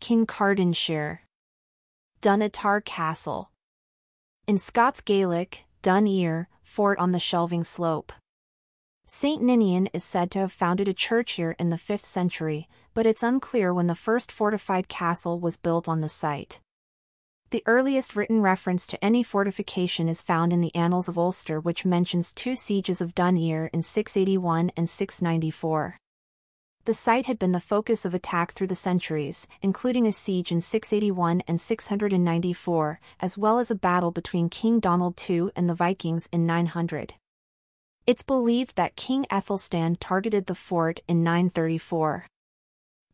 Kincardineshire. Dunnottar Castle. In Scots Gaelic, Dun Ear, fort on the shelving slope. St. Ninian is said to have founded a church here in the 5th century, but it's unclear when the first fortified castle was built on the site. The earliest written reference to any fortification is found in the Annals of Ulster which mentions two sieges of Dun Ear in 681 and 694. The site had been the focus of attack through the centuries, including a siege in 681 and 694, as well as a battle between King Donald II and the Vikings in 900. It's believed that King Ethelstan targeted the fort in 934.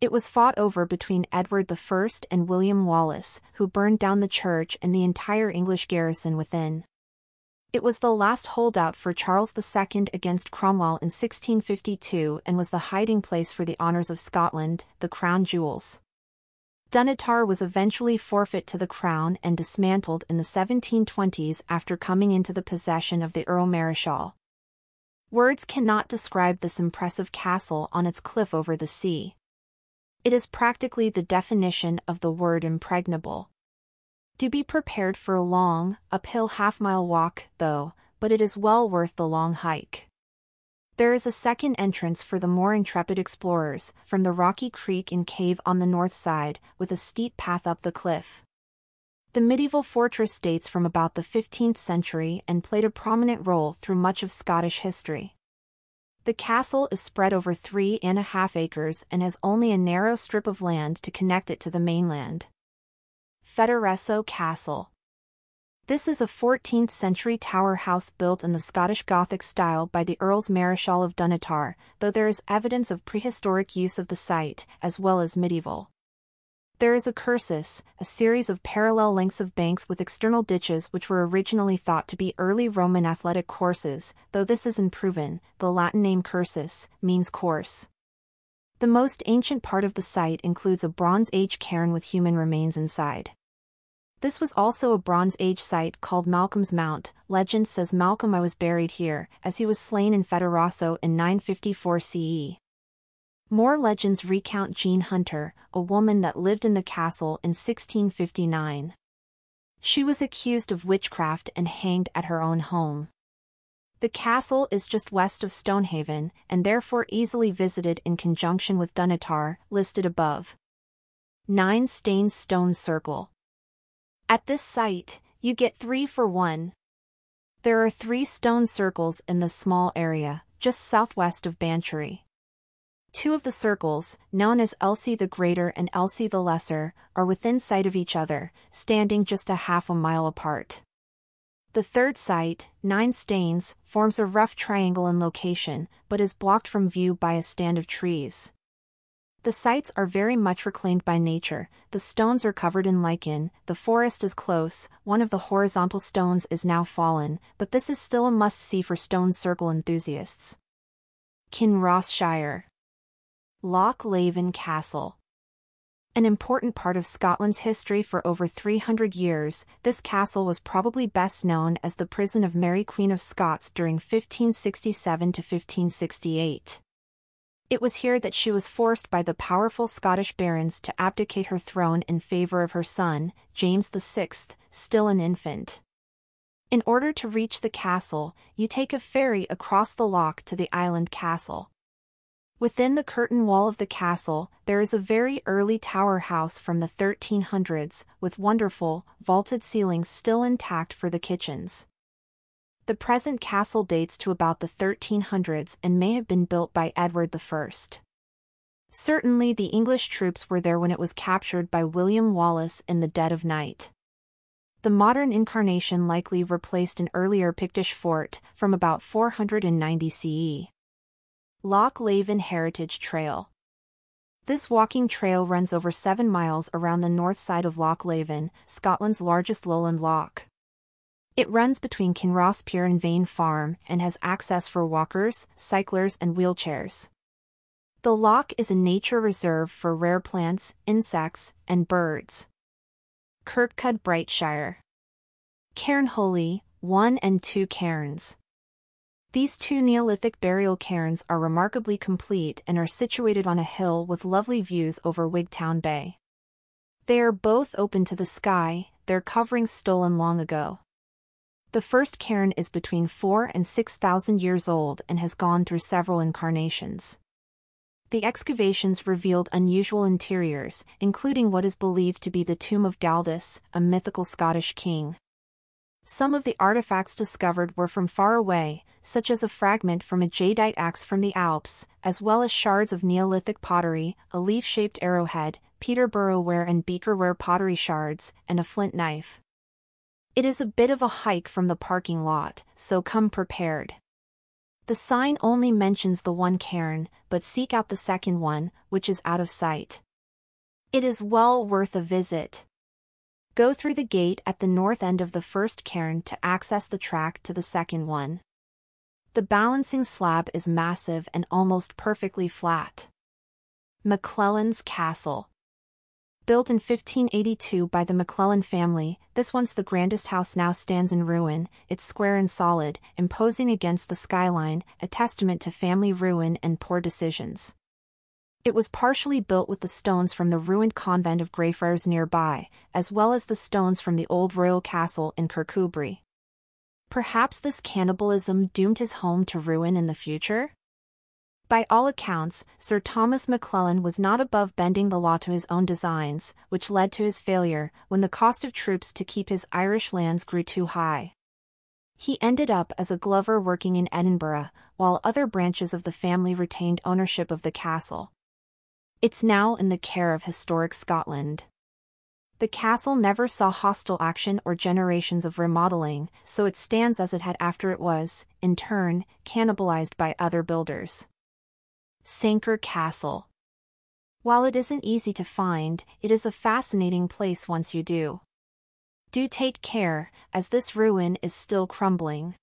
It was fought over between Edward I and William Wallace, who burned down the church and the entire English garrison within. It was the last holdout for Charles II against Cromwell in 1652 and was the hiding place for the honours of Scotland, the crown jewels. Dunnottar was eventually forfeit to the crown and dismantled in the 1720s after coming into the possession of the Earl Marischal. Words cannot describe this impressive castle on its cliff over the sea. It is practically the definition of the word impregnable. Do be prepared for a long, uphill half-mile walk, though, but it is well worth the long hike. There is a second entrance for the more intrepid explorers, from the rocky creek and cave on the north side, with a steep path up the cliff. The medieval fortress dates from about the 15th century and played a prominent role through much of Scottish history. The castle is spread over three and a half acres and has only a narrow strip of land to connect it to the mainland. Fetteresso Castle This is a 14th-century tower house built in the Scottish Gothic style by the Earls Marischal of Dunnottar, though there is evidence of prehistoric use of the site, as well as medieval. There is a cursus, a series of parallel lengths of banks with external ditches which were originally thought to be early Roman athletic courses, though this is unproven, the Latin name cursus, means course. The most ancient part of the site includes a Bronze Age cairn with human remains inside. This was also a Bronze Age site called Malcolm's Mount. Legend says Malcolm I was buried here, as he was slain in Fetteresso in 954 CE. More legends recount Jean Hunter, a woman that lived in the castle in 1659. She was accused of witchcraft and hanged at her own home. The castle is just west of Stonehaven, and therefore easily visited in conjunction with Dunnottar, listed above. 9 Stanes Stone Circle At this site, you get three for one. There are three stone circles in the small area, just southwest of Banchory. Two of the circles, known as Eslie the Greater and Eslie the Lesser, are within sight of each other, standing just a half a mile apart. The third site, Nine Stanes, forms a rough triangle in location, but is blocked from view by a stand of trees. The sites are very much reclaimed by nature, the stones are covered in lichen, the forest is close, one of the horizontal stones is now fallen, but this is still a must-see for stone circle enthusiasts. Kinrossshire Loch Leven Castle. An important part of Scotland's history for over 300 years, this castle was probably best known as the prison of Mary Queen of Scots during 1567 to 1568. It was here that she was forced by the powerful Scottish barons to abdicate her throne in favor of her son, James VI, still an infant. In order to reach the castle, you take a ferry across the loch to the island castle. Within the curtain wall of the castle, there is a very early tower house from the 1300s, with wonderful, vaulted ceilings still intact for the kitchens. The present castle dates to about the 1300s and may have been built by Edward I. Certainly the English troops were there when it was captured by William Wallace in the dead of night. The modern incarnation likely replaced an earlier Pictish fort, from about 490 CE. Loch Leven Heritage Trail. This walking trail runs over 7 miles around the north side of Loch Leven, Scotland's largest lowland loch. It runs between Kinross-Pier and Vane Farm and has access for walkers, cyclers and wheelchairs. The loch is a nature reserve for rare plants, insects, and birds. Kirkcudbrightshire. Cairnholy, 1 and 2 cairns. These two Neolithic burial cairns are remarkably complete and are situated on a hill with lovely views over Wigtown Bay. They are both open to the sky, their coverings stolen long ago. The first cairn is between 4 and 6,000 years old and has gone through several incarnations. The excavations revealed unusual interiors, including what is believed to be the tomb of Galdus, a mythical Scottish king. Some of the artifacts discovered were from far away, such as a fragment from a jadeite axe from the Alps, as well as shards of Neolithic pottery, a leaf-shaped arrowhead, Peterborough ware and beakerware pottery shards, and a flint knife. It is a bit of a hike from the parking lot, so come prepared. The sign only mentions the one cairn, but seek out the second one, which is out of sight. It is well worth a visit. Go through the gate at the north end of the first cairn to access the track to the second one. The balancing slab is massive and almost perfectly flat. MacLellan's Castle Built in 1582 by the MacLellan family, this once the grandest house now stands in ruin, it's square and solid, imposing against the skyline, a testament to family ruin and poor decisions. It was partially built with the stones from the ruined convent of Greyfriars nearby, as well as the stones from the old royal castle in Kirkcudbright. Perhaps this cannibalism doomed his home to ruin in the future? By all accounts, Sir Thomas MacLellan was not above bending the law to his own designs, which led to his failure when the cost of troops to keep his Irish lands grew too high. He ended up as a glover working in Edinburgh, while other branches of the family retained ownership of the castle. It's now in the care of Historic Scotland. The castle never saw hostile action or generations of remodeling, so it stands as it had after it was, in turn, cannibalized by other builders. Sanquhar Castle. While it isn't easy to find, it is a fascinating place once you do. Do take care, as this ruin is still crumbling.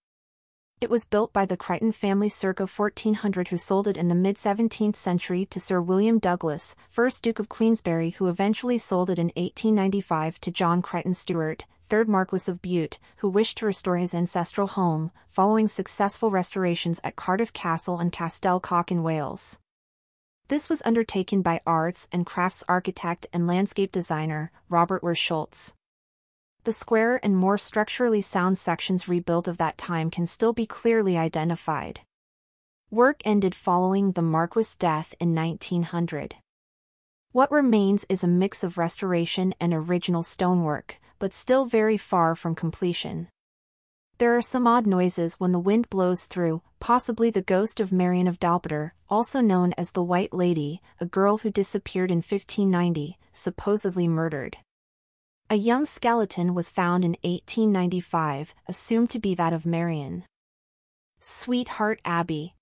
It was built by the Crichton family circa 1400 who sold it in the mid-17th century to Sir William Douglas, 1st Duke of Queensberry who eventually sold it in 1895 to John Crichton Stuart, 3rd Marquis of Bute, who wished to restore his ancestral home, following successful restorations at Cardiff Castle and Castell Coch in Wales. This was undertaken by arts and crafts architect and landscape designer, Robert Weir Schultz. The square and more structurally sound sections rebuilt of that time can still be clearly identified. Work ended following the Marquis' death in 1900. What remains is a mix of restoration and original stonework, but still very far from completion. There are some odd noises when the wind blows through, possibly the ghost of Marion of Dalpeddar, also known as the White Lady, a girl who disappeared in 1590, supposedly murdered. A young skeleton was found in 1895, assumed to be that of Marion. Sweetheart Abbey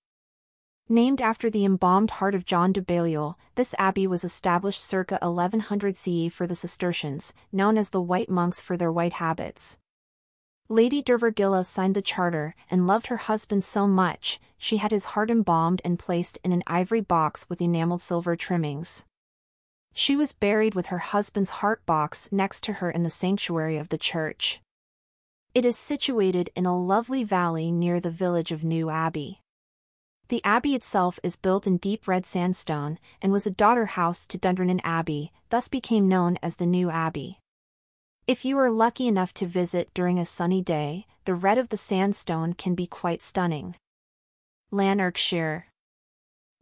Named after the embalmed heart of John de Balliol, this abbey was established circa 1100 CE for the Cistercians, known as the White Monks for their white habits. Lady Dervorgilla signed the charter and loved her husband so much, she had his heart embalmed and placed in an ivory box with enameled silver trimmings. She was buried with her husband's heart box next to her in the sanctuary of the church. It is situated in a lovely valley near the village of New Abbey. The abbey itself is built in deep red sandstone and was a daughter house to Dundrennan Abbey, thus became known as the New Abbey. If you are lucky enough to visit during a sunny day, the red of the sandstone can be quite stunning. Lanarkshire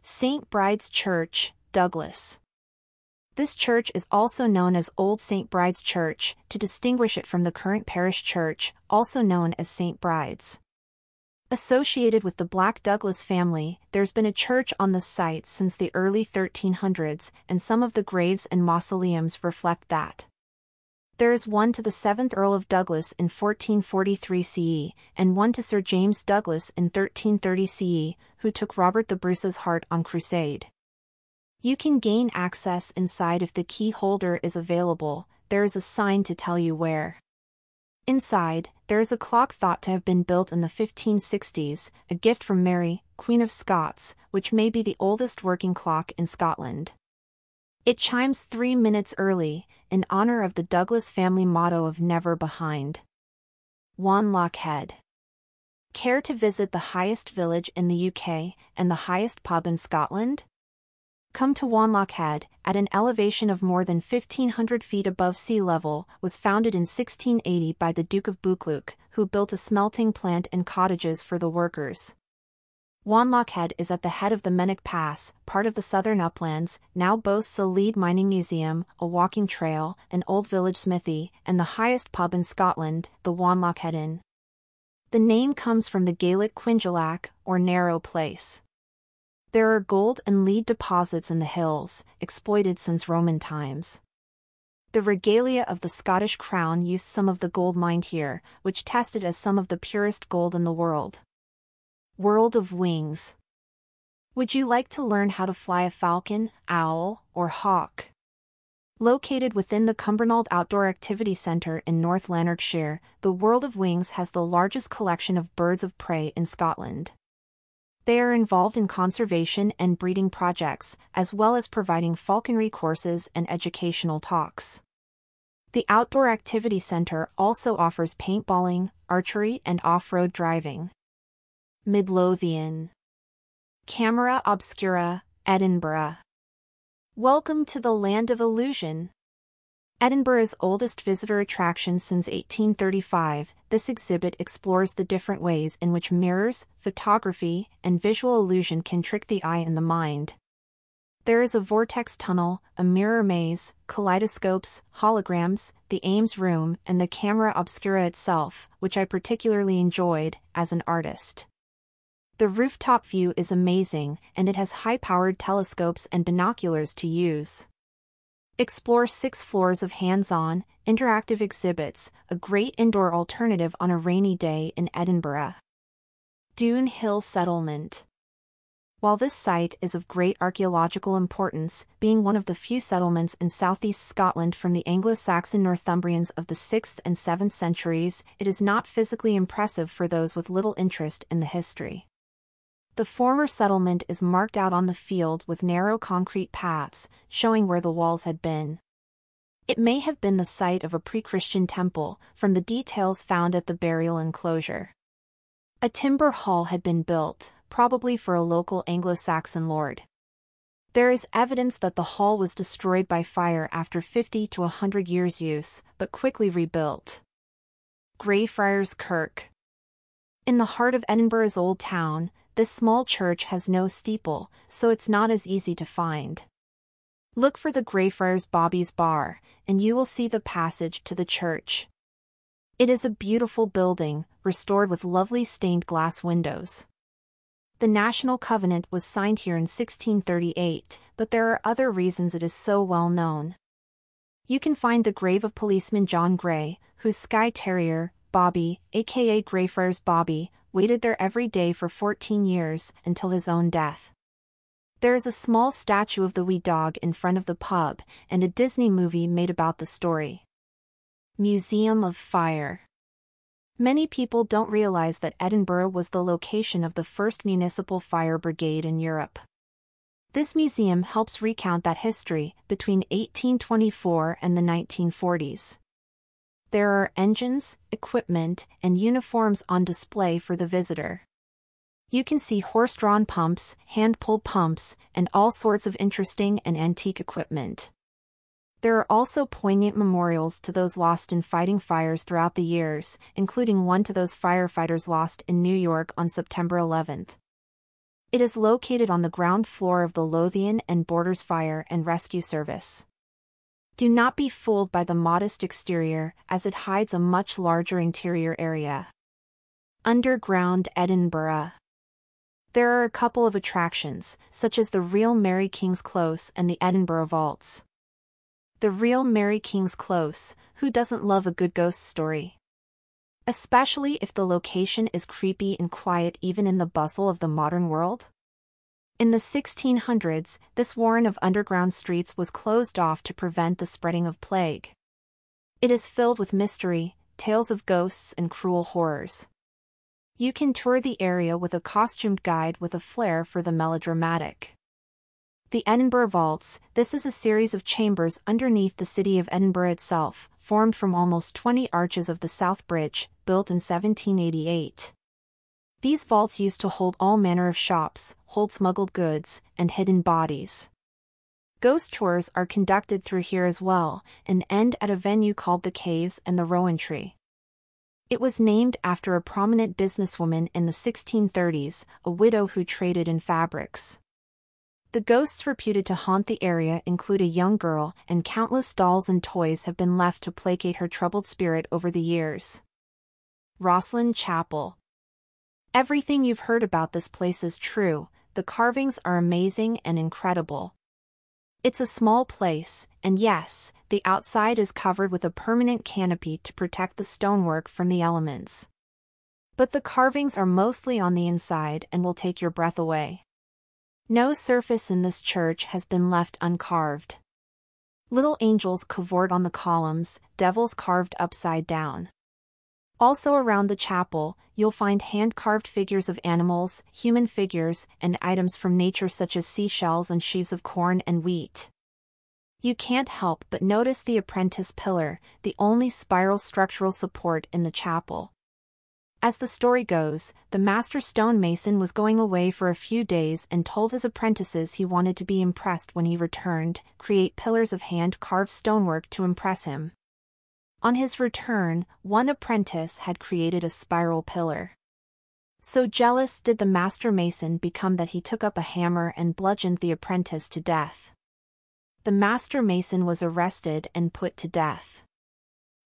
St. Bride's Church, Douglas this church is also known as Old St. Bride's Church, to distinguish it from the current parish church, also known as St. Bride's. Associated with the Black Douglas family, there's been a church on the site since the early 1300s, and some of the graves and mausoleums reflect that. There is one to the 7th Earl of Douglas in 1443 CE, and one to Sir James Douglas in 1330 CE, who took Robert the Bruce's heart on crusade. You can gain access inside if the key holder is available, there is a sign to tell you where. Inside, there is a clock thought to have been built in the 1560s, a gift from Mary, Queen of Scots, which may be the oldest working clock in Scotland. It chimes three minutes early, in honor of the Douglas family motto of Never Behind. Wanlock Head. Care to visit the highest village in the UK and the highest pub in Scotland? Come to Wanlock Head, at an elevation of more than 1500 feet above sea level, was founded in 1680 by the Duke of Buccleuch, who built a smelting plant and cottages for the workers. Wanlock Head is at the head of the Mennock Pass, part of the southern uplands, now boasts a lead mining museum, a walking trail, an old village smithy, and the highest pub in Scotland, the Wanlock Head Inn. The name comes from the Gaelic Quingillac, or narrow place. There are gold and lead deposits in the hills, exploited since Roman times. The regalia of the Scottish crown used some of the gold mined here, which tested as some of the purest gold in the world. World of Wings Would you like to learn how to fly a falcon, owl, or hawk? Located within the Cumbernauld Outdoor Activity Centre in North Lanarkshire, the World of Wings has the largest collection of birds of prey in Scotland. They are involved in conservation and breeding projects, as well as providing falconry courses and educational talks. The Outdoor Activity Center also offers paintballing, archery, and off-road driving. Midlothian Camera Obscura, Edinburgh. Welcome to the land of illusion. Edinburgh's oldest visitor attraction since 1835, this exhibit explores the different ways in which mirrors, photography, and visual illusion can trick the eye and the mind. There is a vortex tunnel, a mirror maze, kaleidoscopes, holograms, the Ames room, and the camera obscura itself, which I particularly enjoyed, as an artist. The rooftop view is amazing, and it has high-powered telescopes and binoculars to use. Explore six floors of hands-on, interactive exhibits, a great indoor alternative on a rainy day in Edinburgh. Doon Hill Settlement While this site is of great archaeological importance, being one of the few settlements in southeast Scotland from the Anglo-Saxon Northumbrians of the 6th and 7th centuries, it is not physically impressive for those with little interest in the history. The former settlement is marked out on the field with narrow concrete paths, showing where the walls had been. It may have been the site of a pre-Christian temple, from the details found at the burial enclosure. A timber hall had been built, probably for a local Anglo-Saxon lord. There is evidence that the hall was destroyed by fire after 50 to 100 years' use, but quickly rebuilt. Greyfriars Kirk In the heart of Edinburgh's Old Town, this small church has no steeple, so it's not as easy to find. Look for the Greyfriars Bobby's Bar, and you will see the passage to the church. It is a beautiful building, restored with lovely stained glass windows. The National Covenant was signed here in 1638, but there are other reasons it is so well known. You can find the grave of policeman John Grey, whose Skye Terrier, Bobby, aka Greyfriars Bobby, waited there every day for 14 years until his own death. There is a small statue of the wee dog in front of the pub, and a Disney movie made about the story. Museum of Fire Many people don't realize that Edinburgh was the location of the first municipal fire brigade in Europe. This museum helps recount that history between 1824 and the 1940s there are engines, equipment, and uniforms on display for the visitor. You can see horse-drawn pumps, hand-pulled pumps, and all sorts of interesting and antique equipment. There are also poignant memorials to those lost in fighting fires throughout the years, including one to those firefighters lost in New York on September 11th. It is located on the ground floor of the Lothian and Borders Fire and Rescue Service. Do not be fooled by the modest exterior, as it hides a much larger interior area. Underground Edinburgh There are a couple of attractions, such as the real Mary King's Close and the Edinburgh Vaults. The real Mary King's Close, who doesn't love a good ghost story? Especially if the location is creepy and quiet even in the bustle of the modern world? In the 1600s, this warren of underground streets was closed off to prevent the spreading of plague. It is filled with mystery, tales of ghosts and cruel horrors. You can tour the area with a costumed guide with a flair for the melodramatic. The Edinburgh Vaults, this is a series of chambers underneath the city of Edinburgh itself, formed from almost 20 arches of the South Bridge, built in 1788. These vaults used to hold all manner of shops, hold smuggled goods, and hidden bodies. Ghost tours are conducted through here as well, and end at a venue called the Caves and the Rowan Tree. It was named after a prominent businesswoman in the 1630s, a widow who traded in fabrics. The ghosts reputed to haunt the area include a young girl, and countless dolls and toys have been left to placate her troubled spirit over the years. Rosslyn Chapel Everything you've heard about this place is true, the carvings are amazing and incredible. It's a small place, and yes, the outside is covered with a permanent canopy to protect the stonework from the elements. But the carvings are mostly on the inside and will take your breath away. No surface in this church has been left uncarved. Little angels cavort on the columns, devils carved upside down. Also around the chapel, you'll find hand-carved figures of animals, human figures, and items from nature such as seashells and sheaves of corn and wheat. You can't help but notice the apprentice pillar, the only spiral structural support in the chapel. As the story goes, the master stonemason was going away for a few days and told his apprentices he wanted to be impressed when he returned, create pillars of hand-carved stonework to impress him. On his return, one apprentice had created a spiral pillar. So jealous did the master mason become that he took up a hammer and bludgeoned the apprentice to death. The master mason was arrested and put to death.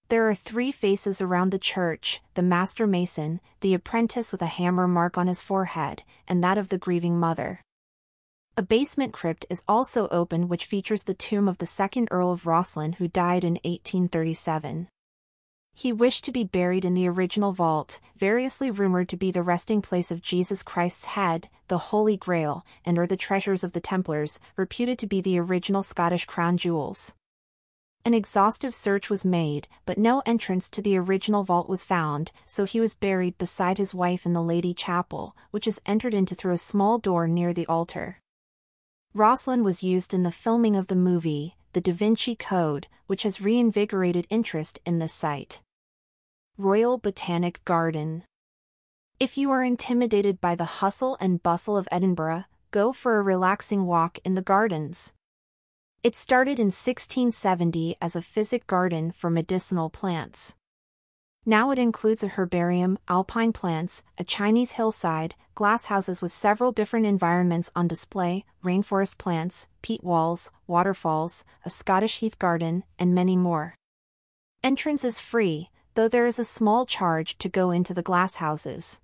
There are three faces around the church, the master mason, the apprentice with a hammer mark on his forehead, and that of the grieving mother. A basement crypt is also open which features the tomb of the second Earl of Rosslyn who died in 1837. He wished to be buried in the original vault, variously rumored to be the resting place of Jesus Christ's head, the Holy Grail, and or the treasures of the Templars, reputed to be the original Scottish crown jewels. An exhaustive search was made, but no entrance to the original vault was found, so he was buried beside his wife in the Lady Chapel, which is entered into through a small door near the altar. Rosslyn was used in the filming of the movie, The Da Vinci Code, which has reinvigorated interest in this site. Royal Botanic Garden If you are intimidated by the hustle and bustle of Edinburgh, go for a relaxing walk in the gardens. It started in 1670 as a physic garden for medicinal plants. Now it includes a herbarium, alpine plants, a Chinese hillside, glasshouses with several different environments on display, rainforest plants, peat walls, waterfalls, a Scottish heath garden, and many more. Entrance is free, though there is a small charge to go into the glasshouses.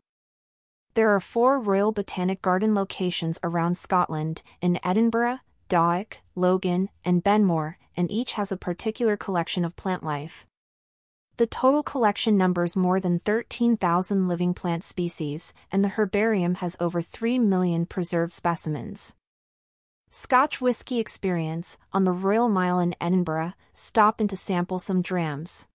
There are four Royal Botanic Garden locations around Scotland, in Edinburgh, Dawyck, Logan, and Benmore, and each has a particular collection of plant life. The total collection numbers more than 13,000 living plant species, and the herbarium has over 3 million preserved specimens. Scotch Whisky Experience, on the Royal Mile in Edinburgh, stop in to sample some drams.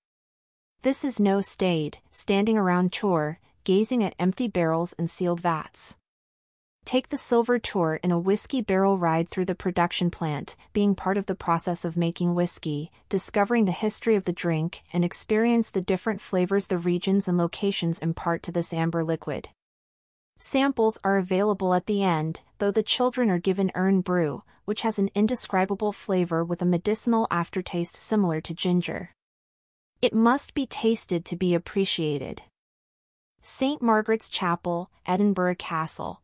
This is no staid, standing around chore, gazing at empty barrels and sealed vats. Take the silver tour in a whiskey barrel ride through the production plant, being part of the process of making whiskey, discovering the history of the drink, and experience the different flavors the regions and locations impart to this amber liquid. Samples are available at the end, though the children are given Irn Bru, which has an indescribable flavor with a medicinal aftertaste similar to ginger. It must be tasted to be appreciated. St. Margaret's Chapel, Edinburgh Castle.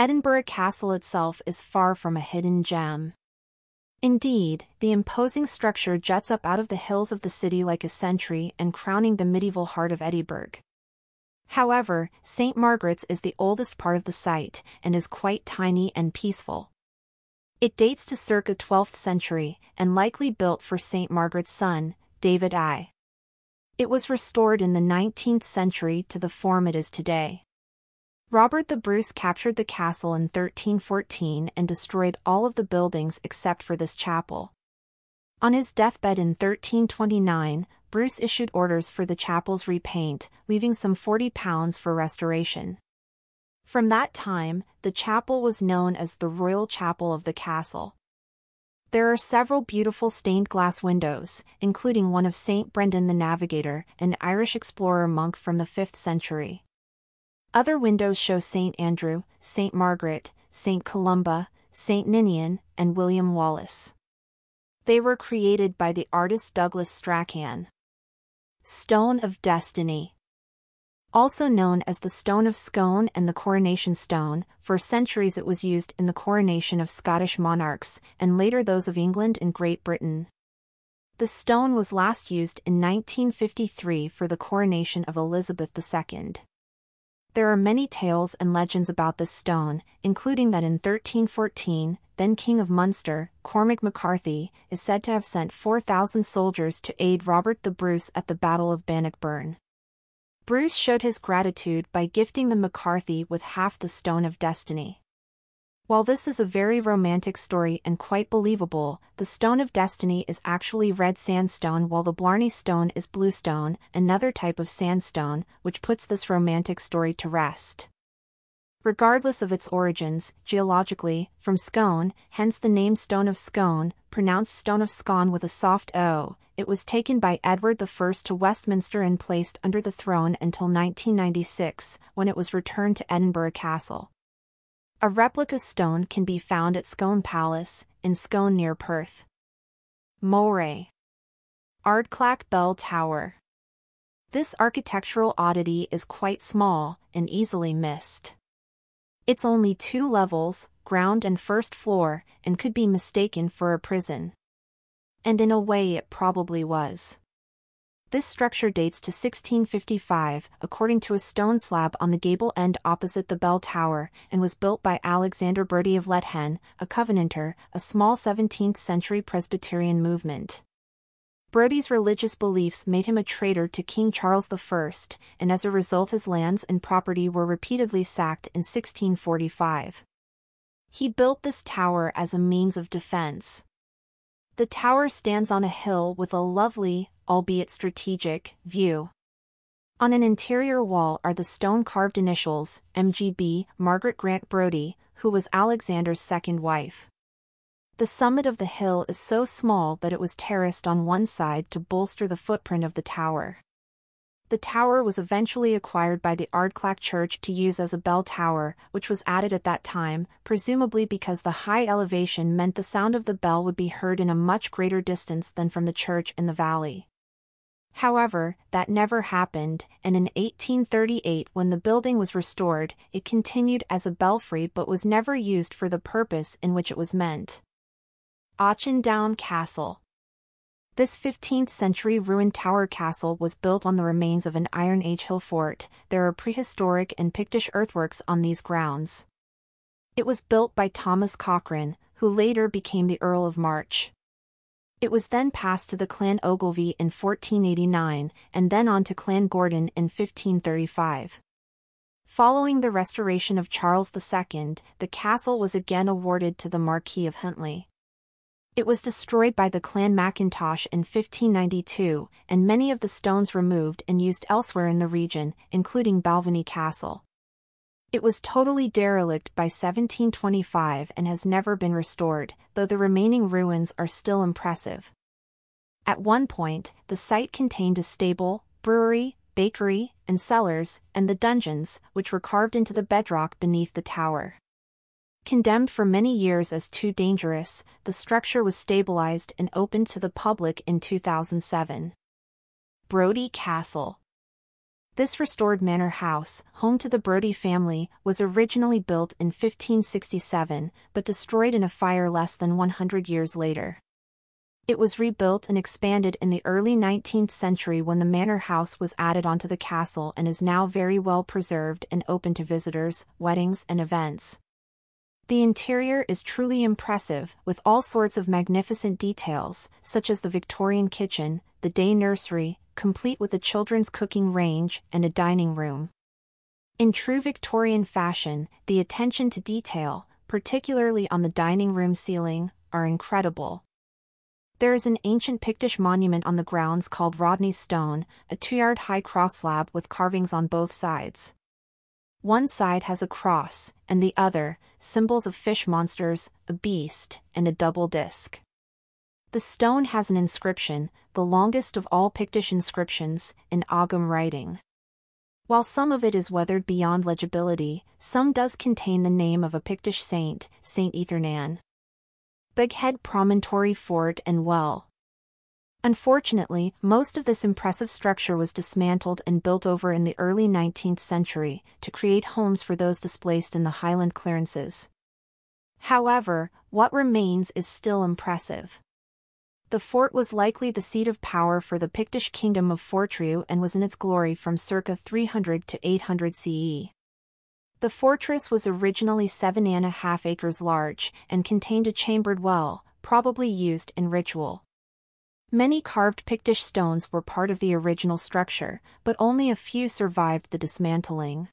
Edinburgh Castle itself is far from a hidden gem. Indeed, the imposing structure juts up out of the hills of the city like a sentry and crowning the medieval heart of Edinburgh. However, St. Margaret's is the oldest part of the site and is quite tiny and peaceful. It dates to circa 12th century and likely built for St. Margaret's son, David I. It was restored in the 19th century to the form it is today. Robert the Bruce captured the castle in 1314 and destroyed all of the buildings except for this chapel. On his deathbed in 1329, Bruce issued orders for the chapel's repaint, leaving some £40 for restoration. From that time, the chapel was known as the Royal Chapel of the Castle. There are several beautiful stained glass windows, including one of St. Brendan the Navigator, an Irish explorer monk from the 5th century. Other windows show St. Andrew, St. Margaret, St. Columba, St. Ninian, and William Wallace. They were created by the artist Douglas Strachan. Stone of Destiny also known as the Stone of Scone and the Coronation Stone, for centuries it was used in the coronation of Scottish monarchs, and later those of England and Great Britain. The stone was last used in 1953 for the coronation of Elizabeth II. There are many tales and legends about this stone, including that in 1314, then King of Munster, Cormac McCarthy, is said to have sent 4,000 soldiers to aid Robert the Bruce at the Battle of Bannockburn. Bruce showed his gratitude by gifting the McCarthy with half the Stone of Destiny. While this is a very romantic story and quite believable, the Stone of Destiny is actually red sandstone while the Blarney Stone is bluestone, another type of sandstone, which puts this romantic story to rest. Regardless of its origins, geologically, from Scone, hence the name Stone of Scone, pronounced Stone of Scone with a soft O, it was taken by Edward I to Westminster and placed under the throne until 1996, when it was returned to Edinburgh Castle. A replica stone can be found at Scone Palace, in Scone near Perth. Moray. Ardclach Bell Tower. This architectural oddity is quite small and easily missed. It's only two levels, ground and first floor, and could be mistaken for a prison and in a way it probably was. This structure dates to 1655, according to a stone slab on the gable end opposite the bell tower, and was built by Alexander Brodie of Lethen, a Covenanter, a small 17th-century Presbyterian movement. Brodie's religious beliefs made him a traitor to King Charles I, and as a result his lands and property were repeatedly sacked in 1645. He built this tower as a means of defense. The tower stands on a hill with a lovely, albeit strategic, view. On an interior wall are the stone-carved initials, MGB, Margaret Grant Brodie, who was Alexander's second wife. The summit of the hill is so small that it was terraced on one side to bolster the footprint of the tower. The tower was eventually acquired by the Ardclach Church to use as a bell tower, which was added at that time, presumably because the high elevation meant the sound of the bell would be heard in a much greater distance than from the church in the valley. However, that never happened, and in 1838 when the building was restored, it continued as a belfry but was never used for the purpose in which it was meant. Auchindoun Castle this 15th-century ruined tower castle was built on the remains of an Iron Age hill fort. There are prehistoric and Pictish earthworks on these grounds. It was built by Thomas Cochrane, who later became the Earl of March. It was then passed to the Clan Ogilvy in 1489, and then on to Clan Gordon in 1535. Following the restoration of Charles II, the castle was again awarded to the Marquis of Huntly. It was destroyed by the clan Macintosh in 1592, and many of the stones removed and used elsewhere in the region, including Balvenie Castle. It was totally derelict by 1725 and has never been restored, though the remaining ruins are still impressive. At one point, the site contained a stable, brewery, bakery, and cellars, and the dungeons, which were carved into the bedrock beneath the tower. Condemned for many years as too dangerous, the structure was stabilized and opened to the public in 2007. Brodie Castle This restored manor house, home to the Brodie family, was originally built in 1567, but destroyed in a fire less than 100 years later. It was rebuilt and expanded in the early 19th century when the manor house was added onto the castle and is now very well preserved and open to visitors, weddings and events. The interior is truly impressive, with all sorts of magnificent details, such as the Victorian kitchen, the day nursery, complete with a children's cooking range and a dining room. In true Victorian fashion, the attention to detail, particularly on the dining room ceiling, are incredible. There is an ancient Pictish monument on the grounds called Rodney's Stone, a two-yard high cross slab with carvings on both sides. One side has a cross, and the other, symbols of fish monsters, a beast, and a double disc. The stone has an inscription, the longest of all Pictish inscriptions, in Ogham writing. While some of it is weathered beyond legibility, some does contain the name of a Pictish saint, Saint Ethernan. Burghead Promontory Fort and Well. Unfortunately, most of this impressive structure was dismantled and built over in the early 19th century to create homes for those displaced in the highland clearances. However, what remains is still impressive. The fort was likely the seat of power for the Pictish kingdom of Fortriu and was in its glory from circa 300 to 800 CE. The fortress was originally seven and a half acres large and contained a chambered well, probably used in ritual. Many carved Pictish stones were part of the original structure, but only a few survived the dismantling.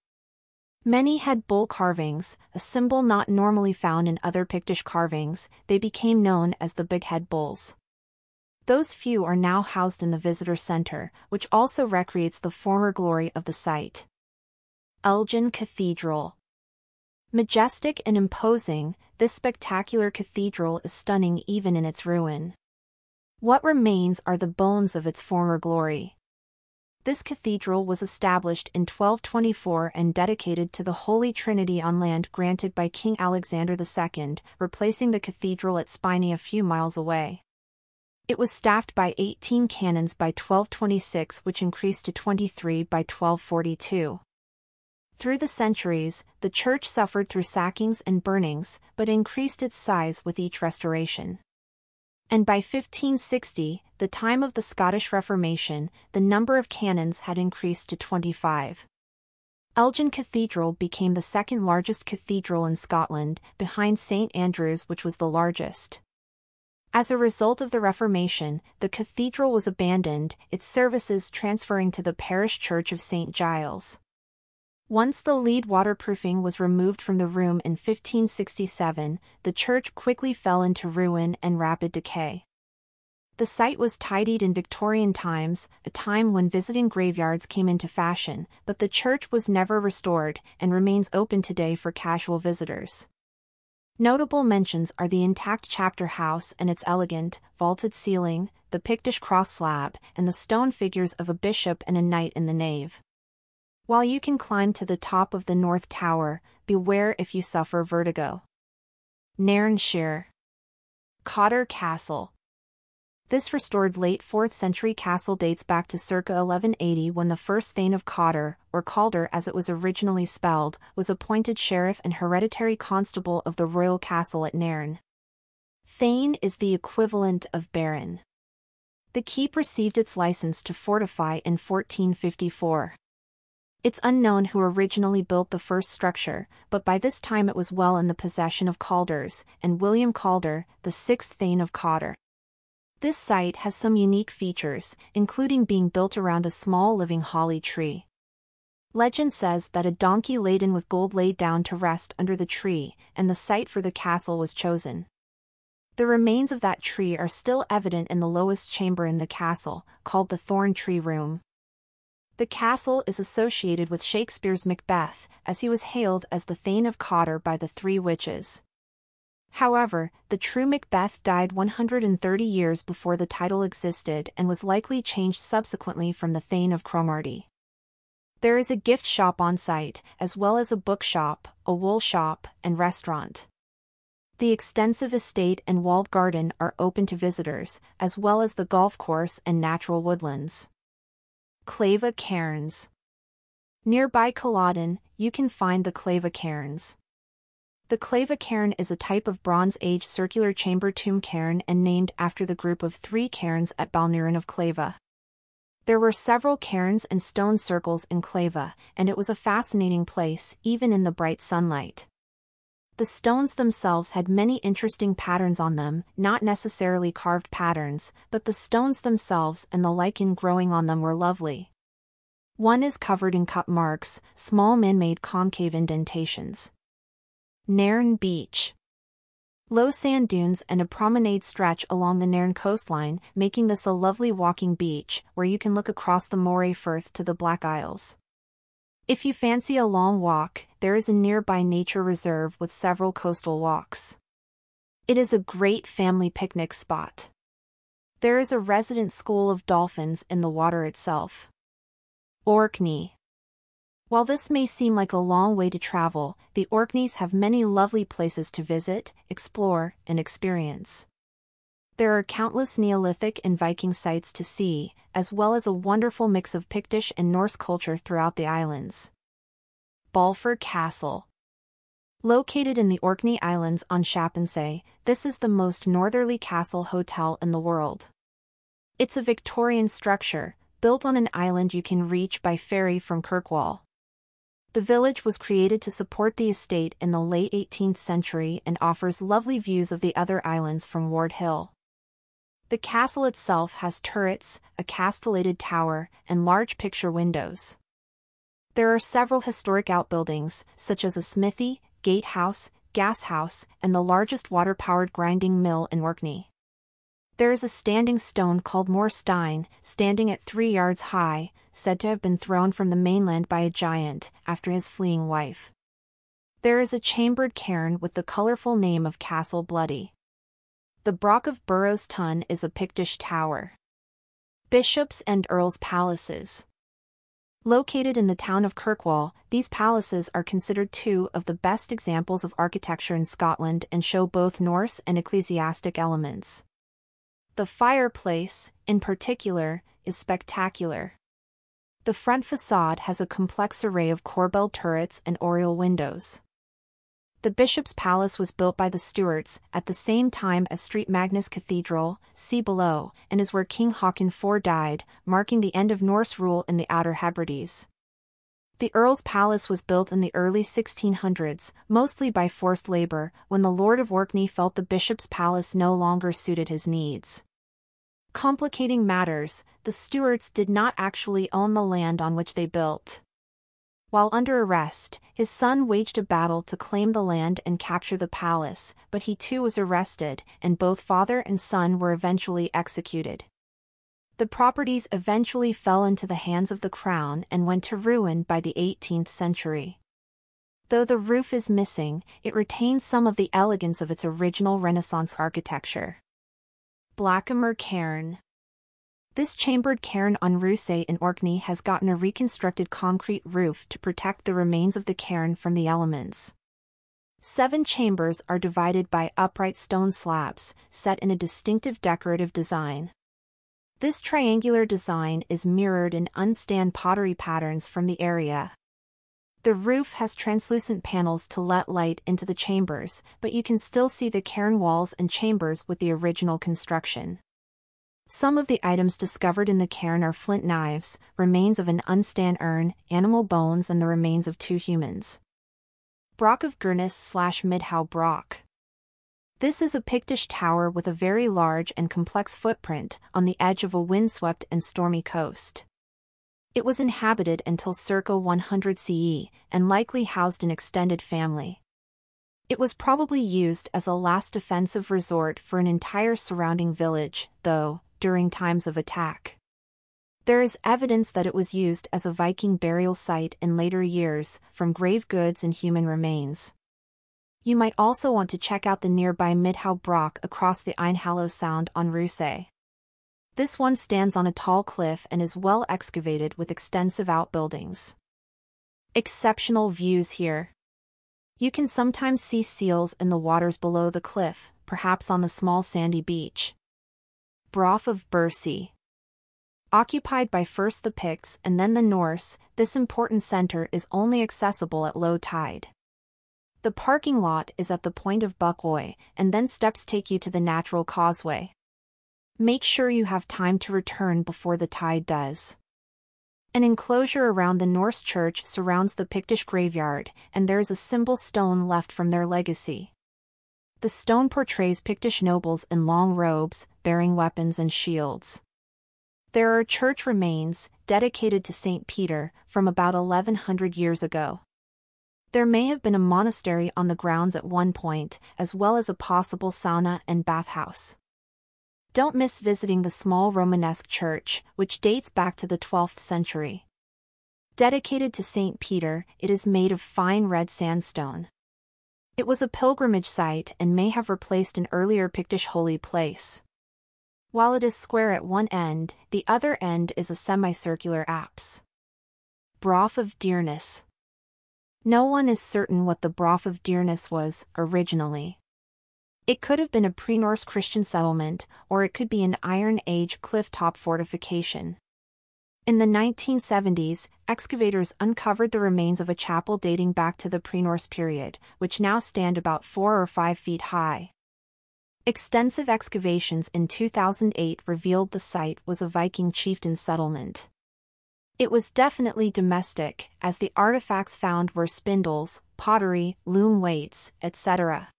Many had bull carvings, a symbol not normally found in other Pictish carvings, they became known as the Burghead Bulls. Those few are now housed in the visitor center, which also recreates the former glory of the site. Elgin Cathedral Majestic and imposing, this spectacular cathedral is stunning even in its ruin. What remains are the bones of its former glory. This cathedral was established in 1224 and dedicated to the Holy Trinity on land granted by King Alexander II, replacing the cathedral at Spynie a few miles away. It was staffed by 18 canons by 1226 which increased to 23 by 1242. Through the centuries, the church suffered through sackings and burnings, but increased its size with each restoration. And by 1560, the time of the Scottish Reformation, the number of canons had increased to 25. Elgin Cathedral became the second largest cathedral in Scotland, behind St. Andrew's which was the largest. As a result of the Reformation, the cathedral was abandoned, its services transferring to the parish church of St. Giles. Once the lead waterproofing was removed from the room in 1567, the church quickly fell into ruin and rapid decay. The site was tidied in Victorian times, a time when visiting graveyards came into fashion, but the church was never restored and remains open today for casual visitors. Notable mentions are the intact chapter house and its elegant, vaulted ceiling, the Pictish cross slab, and the stone figures of a bishop and a knight in the nave. While you can climb to the top of the North Tower, beware if you suffer vertigo. Nairnshire Cawdor Castle this restored late 4th century castle dates back to circa 1180 when the first Thane of Cawdor, or Calder as it was originally spelled, was appointed sheriff and hereditary constable of the royal castle at Nairn. Thane is the equivalent of baron. The keep received its license to fortify in 1454. It's unknown who originally built the first structure, but by this time it was well in the possession of Calders, and William Calder, the sixth Thane of Cawdor. This site has some unique features, including being built around a small living holly tree. Legend says that a donkey laden with gold laid down to rest under the tree, and the site for the castle was chosen. The remains of that tree are still evident in the lowest chamber in the castle, called the Thorn Tree Room. The castle is associated with Shakespeare's Macbeth, as he was hailed as the Thane of Cawdor by the three witches. However, the true Macbeth died 130 years before the title existed and was likely changed subsequently from the Thane of Cromarty. There is a gift shop on site, as well as a bookshop, a wool shop, and restaurant. The extensive estate and walled garden are open to visitors, as well as the golf course and natural woodlands. Clava Cairns Nearby Culloden, you can find the Clava Cairns. The Clava cairn is a type of Bronze Age circular chamber tomb cairn and named after the group of three cairns at Balnuaran of Clava. There were several cairns and stone circles in Clava, and it was a fascinating place, even in the bright sunlight. The stones themselves had many interesting patterns on them, not necessarily carved patterns, but the stones themselves and the lichen growing on them were lovely. One is covered in cut marks, small man-made concave indentations. Nairn Beach. Low sand dunes and a promenade stretch along the Nairn coastline, making this a lovely walking beach, where you can look across the Moray Firth to the Black Isles. If you fancy a long walk, there is a nearby nature reserve with several coastal walks. It is a great family picnic spot. There is a resident school of dolphins in the water itself. Orkney While this may seem like a long way to travel, the Orkneys have many lovely places to visit, explore, and experience. There are countless Neolithic and Viking sites to see, as well as a wonderful mix of Pictish and Norse culture throughout the islands. Balfour Castle Located in the Orkney Islands on Shapinsay, this is the most northerly castle hotel in the world. It's a Victorian structure, built on an island you can reach by ferry from Kirkwall. The village was created to support the estate in the late 18th century and offers lovely views of the other islands from Ward Hill. The castle itself has turrets, a castellated tower, and large picture windows. There are several historic outbuildings, such as a smithy, gatehouse, gas house, and the largest water-powered grinding mill in Orkney. There is a standing stone called Mor Stein, standing at three yards high, said to have been thrown from the mainland by a giant, after his fleeing wife. There is a chambered cairn with the colourful name of Castle Bloody. The Broch of Burroughston is a Pictish tower. Bishops and Earls Palaces Located in the town of Kirkwall, these palaces are considered two of the best examples of architecture in Scotland and show both Norse and ecclesiastic elements. The fireplace, in particular, is spectacular. The front facade has a complex array of corbelled turrets and oriel windows. The bishop's palace was built by the Stuarts at the same time as St. Magnus Cathedral, see below, and is where King Haakon IV died, marking the end of Norse rule in the Outer Hebrides. The Earl's palace was built in the early 1600s, mostly by forced labor, when the Lord of Orkney felt the bishop's palace no longer suited his needs. Complicating matters, the Stuarts did not actually own the land on which they built. While under arrest, his son waged a battle to claim the land and capture the palace, but he too was arrested, and both father and son were eventually executed. The properties eventually fell into the hands of the crown and went to ruin by the 18th century. Though the roof is missing, it retains some of the elegance of its original Renaissance architecture. Blackhammer Cairn this chambered cairn on Rousay in Orkney has gotten a reconstructed concrete roof to protect the remains of the cairn from the elements. Seven chambers are divided by upright stone slabs, set in a distinctive decorative design. This triangular design is mirrored in Unstan pottery patterns from the area. The roof has translucent panels to let light into the chambers, but you can still see the cairn walls and chambers with the original construction. Some of the items discovered in the cairn are flint knives, remains of an Unstan urn, animal bones and the remains of two humans. Broch of Gurness slash Midhow Broch. This is a Pictish tower with a very large and complex footprint on the edge of a windswept and stormy coast. It was inhabited until circa 100 CE, and likely housed an extended family. It was probably used as a last defensive resort for an entire surrounding village, though, during times of attack. There is evidence that it was used as a Viking burial site in later years, from grave goods and human remains. You might also want to check out the nearby Midhow Broch across the Eynhallow Sound on Rousay. This one stands on a tall cliff and is well excavated with extensive outbuildings. Exceptional views here. You can sometimes see seals in the waters below the cliff, perhaps on the small sandy beach. Broch of Birsay. Occupied by first the Picts and then the Norse, this important center is only accessible at low tide. The parking lot is at the point of Buckquoy, and then steps take you to the natural causeway. Make sure you have time to return before the tide does. An enclosure around the Norse church surrounds the Pictish graveyard, and there is a symbol stone left from their legacy. The stone portrays Pictish nobles in long robes, bearing weapons and shields. There are church remains, dedicated to St. Peter, from about 1100 years ago. There may have been a monastery on the grounds at one point, as well as a possible sauna and bathhouse. Don't miss visiting the small Romanesque church, which dates back to the 12th century. Dedicated to St. Peter, it is made of fine red sandstone. It was a pilgrimage site and may have replaced an earlier Pictish holy place. While it is square at one end, the other end is a semicircular apse. Brough of Deerness No one is certain what the Brough of Deerness was, originally. It could have been a pre-Norse Christian settlement, or it could be an Iron Age cliff-top fortification. In the 1970s, excavators uncovered the remains of a chapel dating back to the pre-Norse period, which now stand about 4 or 5 feet high. Extensive excavations in 2008 revealed the site was a Viking chieftain settlement. It was definitely domestic, as the artifacts found were spindles, pottery, loom weights, etc.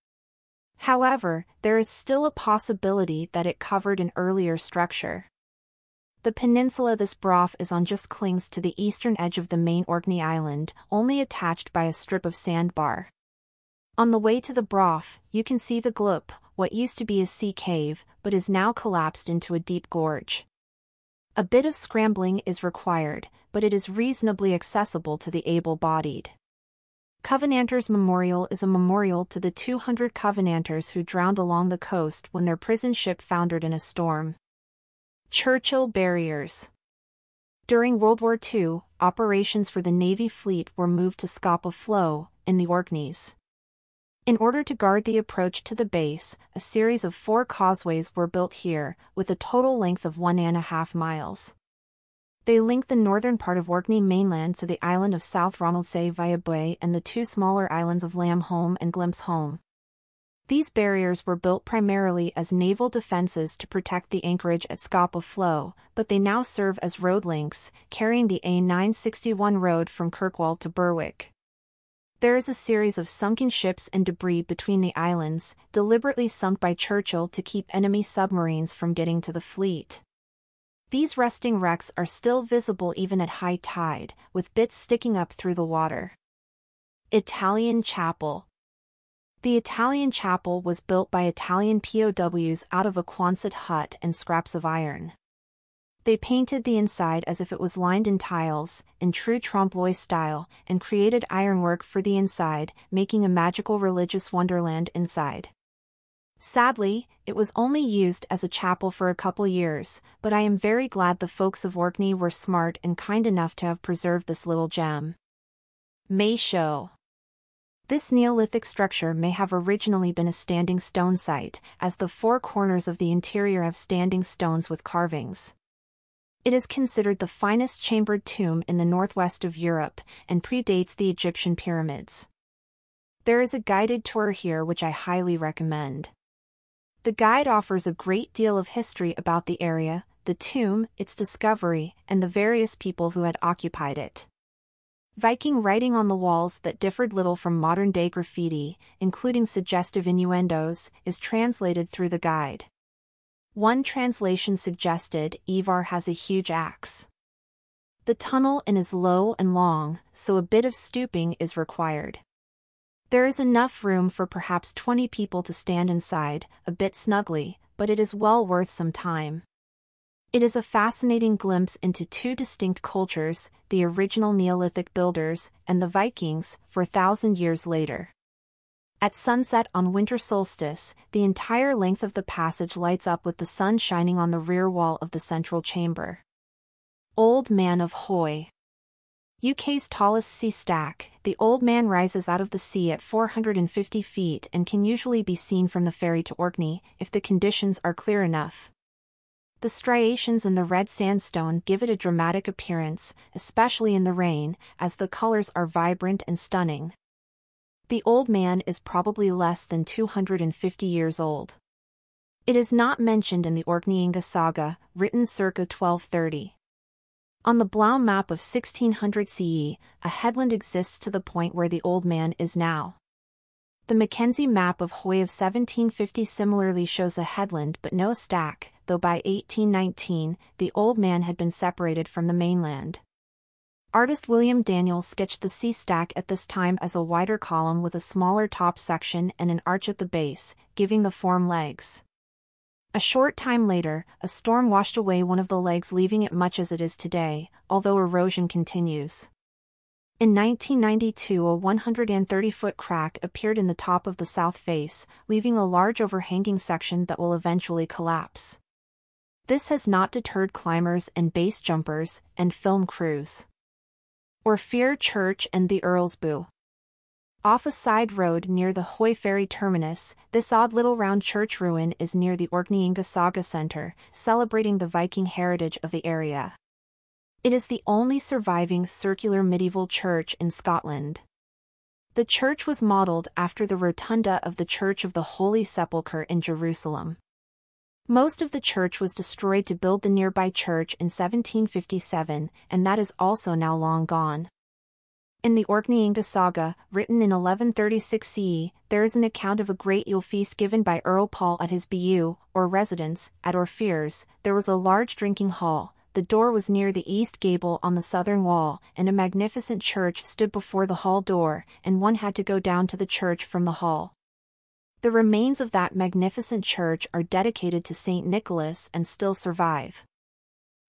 However, there is still a possibility that it covered an earlier structure. The peninsula this brough is on just clings to the eastern edge of the main Orkney Island, only attached by a strip of sandbar. On the way to the brough, you can see the Gloup, what used to be a sea cave, but is now collapsed into a deep gorge. A bit of scrambling is required, but it is reasonably accessible to the able-bodied. Covenanters Memorial is a memorial to the 200 Covenanters who drowned along the coast when their prison ship foundered in a storm. Churchill Barriers During World War II, operations for the Navy fleet were moved to Scapa Flow, in the Orkneys. In order to guard the approach to the base, a series of four causeways were built here, with a total length of one and a half miles. They link the northern part of Orkney mainland to the island of South Ronaldsay via Burray and the two smaller islands of Lambholm and Glimpsholm. These barriers were built primarily as naval defenses to protect the anchorage at Scapa Flow, but they now serve as road links, carrying the A961 road from Kirkwall to Burwick. There is a series of sunken ships and debris between the islands, deliberately sunk by Churchill to keep enemy submarines from getting to the fleet. These resting wrecks are still visible even at high tide, with bits sticking up through the water. Italian Chapel the Italian chapel was built by Italian POWs out of a Quonset hut and scraps of iron. They painted the inside as if it was lined in tiles, in true trompe l'oeil style, and created ironwork for the inside, making a magical religious wonderland inside. Sadly, it was only used as a chapel for a couple years, but I am very glad the folks of Orkney were smart and kind enough to have preserved this little gem. Maeshowe. This Neolithic structure may have originally been a standing stone site, as the four corners of the interior have standing stones with carvings. It is considered the finest chambered tomb in the northwest of Europe, and predates the Egyptian pyramids. There is a guided tour here which I highly recommend. The guide offers a great deal of history about the area, the tomb, its discovery, and the various people who had occupied it. Viking writing on the walls that differed little from modern-day graffiti, including suggestive innuendos, is translated through the guide. One translation suggested Ivar has a huge axe. The tunnel in is low and long, so a bit of stooping is required. There is enough room for perhaps 20 people to stand inside, a bit snugly, but it is well worth some time. It is a fascinating glimpse into two distinct cultures, the original Neolithic builders and the Vikings, four thousand years later. At sunset on winter solstice, the entire length of the passage lights up with the sun shining on the rear wall of the central chamber. Old Man of Hoy UK's tallest sea stack, the Old Man rises out of the sea at 450 feet and can usually be seen from the ferry to Orkney, if the conditions are clear enough. The striations in the red sandstone give it a dramatic appearance, especially in the rain, as the colors are vibrant and stunning. The old man is probably less than 250 years old. It is not mentioned in the Orkneyinga saga, written circa 1230. On the Blaeu map of 1600 CE, a headland exists to the point where the old man is now. The Mackenzie map of Hoy of 1750 similarly shows a headland but no stack, though by 1819, the old man had been separated from the mainland. Artist William Daniell sketched the sea stack at this time as a wider column with a smaller top section and an arch at the base, giving the form legs. A short time later, a storm washed away one of the legs leaving it much as it is today, although erosion continues. In 1992 a 130-foot crack appeared in the top of the south face, leaving a large overhanging section that will eventually collapse. This has not deterred climbers and base jumpers and film crews. Orphir Church and the Earl's Bu. Off a side road near the Hoy Ferry terminus, this odd little round church ruin is near the Orkneyinga Saga Center, celebrating the Viking heritage of the area. It is the only surviving circular medieval church in Scotland. The church was modeled after the rotunda of the Church of the Holy Sepulchre in Jerusalem. Most of the church was destroyed to build the nearby church in 1757, and that is also now long gone. In the Orkneyinga saga, written in 1136 CE, there is an account of a great Yule feast given by Earl Paul at his BU, or residence, at Orphir. There was a large drinking hall, the door was near the east gable on the southern wall, and a magnificent church stood before the hall door, and one had to go down to the church from the hall. The remains of that magnificent church are dedicated to St. Nicholas and still survive.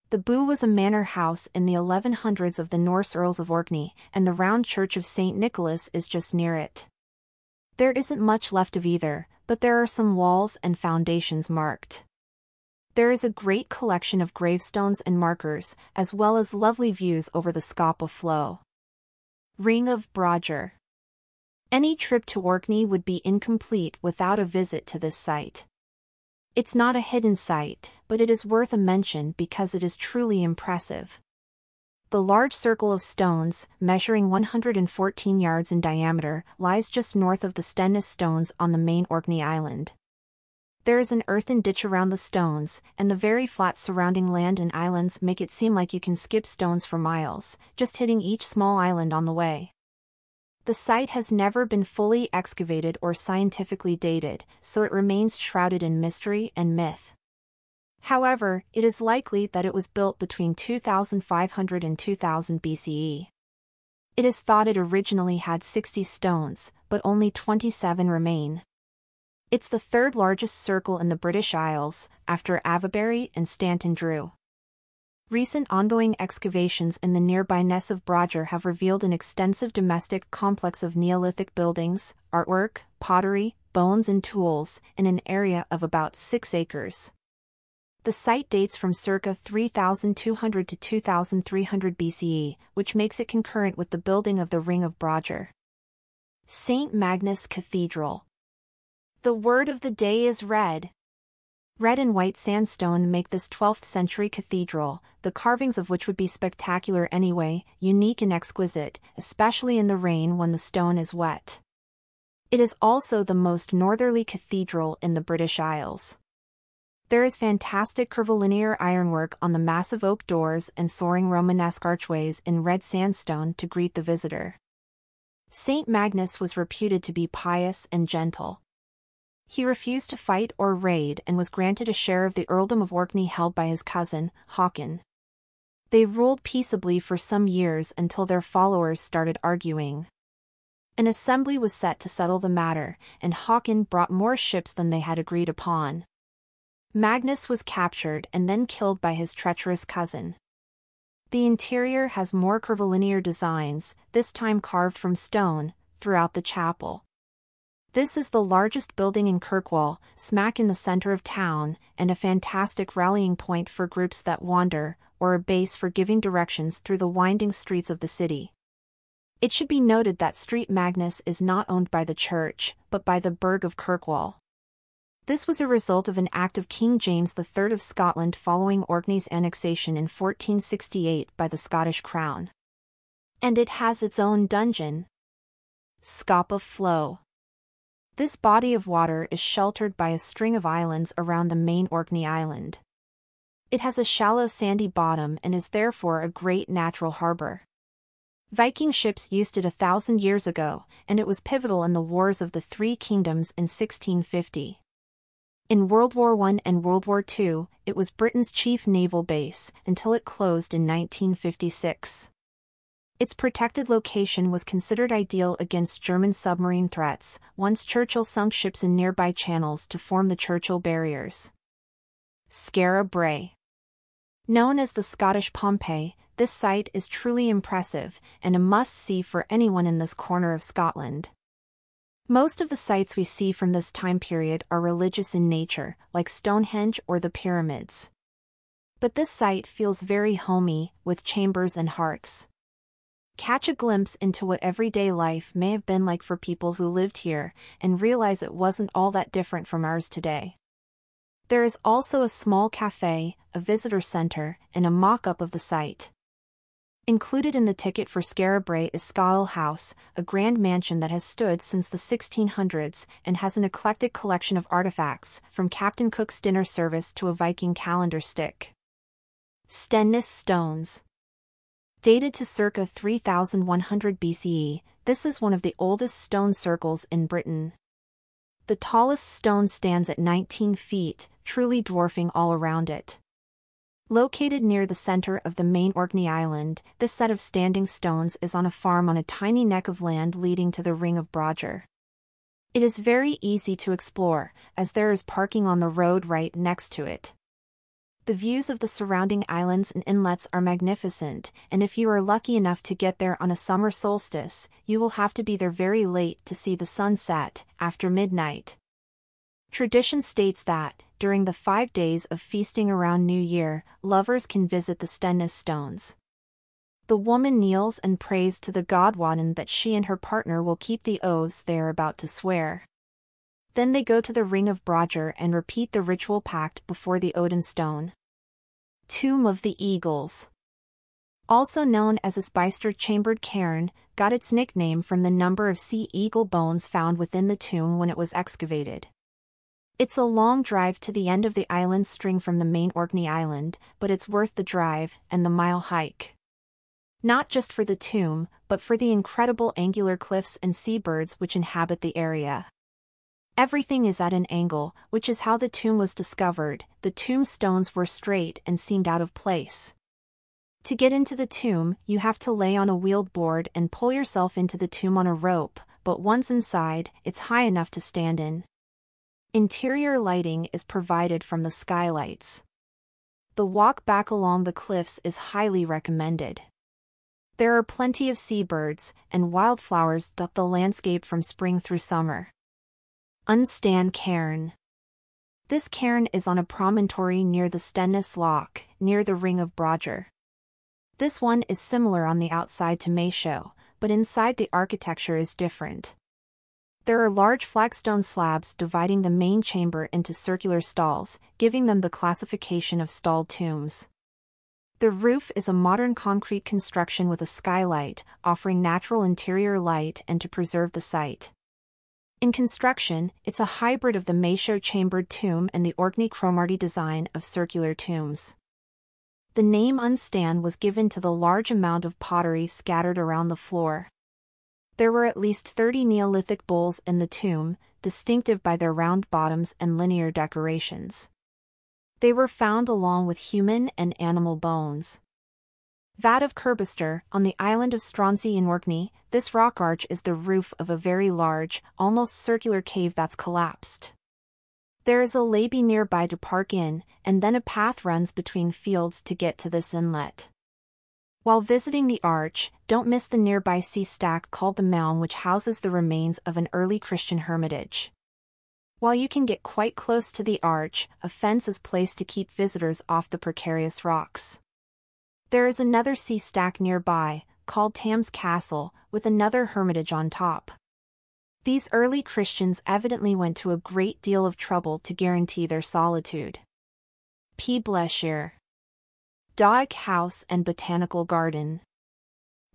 The Bu was a manor house in the 1100s of the Norse Earls of Orkney, and the round church of St. Nicholas is just near it. There isn't much left of either, but there are some walls and foundations marked. There is a great collection of gravestones and markers, as well as lovely views over the Scapa Flow. Ring of Brodgar Any trip to Orkney would be incomplete without a visit to this site. It's not a hidden site, but it is worth a mention because it is truly impressive. The large circle of stones, measuring 114 yards in diameter, lies just north of the Stenness Stones on the main Orkney Island. There is an earthen ditch around the stones, and the very flat surrounding land and islands make it seem like you can skip stones for miles, just hitting each small island on the way. The site has never been fully excavated or scientifically dated, so it remains shrouded in mystery and myth. However, it is likely that it was built between 2500 and 2000 BCE. It is thought it originally had 60 stones, but only 27 remain. It's the third largest circle in the British Isles, after Avebury and Stanton Drew. Recent ongoing excavations in the nearby Ness of Brodgar have revealed an extensive domestic complex of Neolithic buildings, artwork, pottery, bones and tools, in an area of about 6 acres. The site dates from circa 3200 to 2300 BCE, which makes it concurrent with the building of the Ring of Brodgar. St. Magnus Cathedral the word of the day is red. Red and white sandstone make this 12th century cathedral, the carvings of which would be spectacular anyway, unique and exquisite, especially in the rain when the stone is wet. It is also the most northerly cathedral in the British Isles. There is fantastic curvilinear ironwork on the massive oak doors and soaring Romanesque archways in red sandstone to greet the visitor. St. Magnus was reputed to be pious and gentle. He refused to fight or raid and was granted a share of the earldom of Orkney held by his cousin, Haakon. They ruled peaceably for some years until their followers started arguing. An assembly was set to settle the matter, and Haakon brought more ships than they had agreed upon. Magnus was captured and then killed by his treacherous cousin. The interior has more curvilinear designs, this time carved from stone, throughout the chapel. This is the largest building in Kirkwall, smack in the center of town, and a fantastic rallying point for groups that wander, or a base for giving directions through the winding streets of the city. It should be noted that Street Magnus is not owned by the church, but by the Burgh of Kirkwall. This was a result of an act of King James III of Scotland following Orkney's annexation in 1468 by the Scottish Crown. And it has its own dungeon. Scapa Flow this body of water is sheltered by a string of islands around the main Orkney Island. It has a shallow sandy bottom and is therefore a great natural harbor. Viking ships used it a thousand years ago, and it was pivotal in the Wars of the Three Kingdoms in 1650. In World War I and World War II, it was Britain's chief naval base, until it closed in 1956. Its protected location was considered ideal against German submarine threats, once Churchill sunk ships in nearby channels to form the Churchill barriers. Skara Brae Known as the Scottish Pompeii, this site is truly impressive, and a must-see for anyone in this corner of Scotland. Most of the sites we see from this time period are religious in nature, like Stonehenge or the pyramids. But this site feels very homey, with chambers and hearths. Catch a glimpse into what everyday life may have been like for people who lived here, and realize it wasn't all that different from ours today. There is also a small cafe, a visitor center, and a mock-up of the site. Included in the ticket for Skara Brae is Skaill House, a grand mansion that has stood since the 1600s and has an eclectic collection of artifacts, from Captain Cook's dinner service to a Viking calendar stick. Stenness Stones Dated to circa 3100 BCE, this is one of the oldest stone circles in Britain. The tallest stone stands at 19 feet, truly dwarfing all around it. Located near the center of the main Orkney Island, this set of standing stones is on a farm on a tiny neck of land leading to the Ring of Brodgar. It is very easy to explore, as there is parking on the road right next to it. The views of the surrounding islands and inlets are magnificent, and if you are lucky enough to get there on a summer solstice, you will have to be there very late to see the sunset, after midnight. Tradition states that, during the five days of feasting around New Year, lovers can visit the Stenness stones. The woman kneels and prays to the god Woden that she and her partner will keep the oaths they are about to swear. Then they go to the Ring of Brodgar and repeat the ritual pact before the Odin stone. Tomb of the Eagles Also known as Isbister chambered cairn, got its nickname from the number of sea eagle bones found within the tomb when it was excavated. It's a long drive to the end of the island string from the main Orkney Island, but it's worth the drive and the mile hike. Not just for the tomb, but for the incredible angular cliffs and seabirds which inhabit the area. Everything is at an angle, which is how the tomb was discovered, the tombstones were straight and seemed out of place. To get into the tomb, you have to lay on a wheeled board and pull yourself into the tomb on a rope, but once inside, it's high enough to stand in. Interior lighting is provided from the skylights. The walk back along the cliffs is highly recommended. There are plenty of seabirds, and wildflowers dot the landscape from spring through summer. Unstan Cairn This cairn is on a promontory near the Stenness Loch, near the Ring of Brodgar. This one is similar on the outside to Maeshowe, but inside the architecture is different. There are large flagstone slabs dividing the main chamber into circular stalls, giving them the classification of stalled tombs. The roof is a modern concrete construction with a skylight, offering natural interior light and to preserve the site. In construction, it's a hybrid of the Maeshowe chambered tomb and the Orkney Cromarty design of circular tombs. The name Unstan was given to the large amount of pottery scattered around the floor. There were at least 30 Neolithic bowls in the tomb, distinctive by their round bottoms and linear decorations. They were found along with human and animal bones. Vat of Kirbister, on the island of Stronsay in Orkney, this rock arch is the roof of a very large, almost circular cave that's collapsed. There is a levee nearby to park in, and then a path runs between fields to get to this inlet. While visiting the arch, don't miss the nearby sea stack called the Mound which houses the remains of an early Christian hermitage. While you can get quite close to the arch, a fence is placed to keep visitors off the precarious rocks. There is another sea stack nearby, called Tam's Castle, with another hermitage on top. These early Christians evidently went to a great deal of trouble to guarantee their solitude. P. Bleshire Dawyck House and Botanical Garden.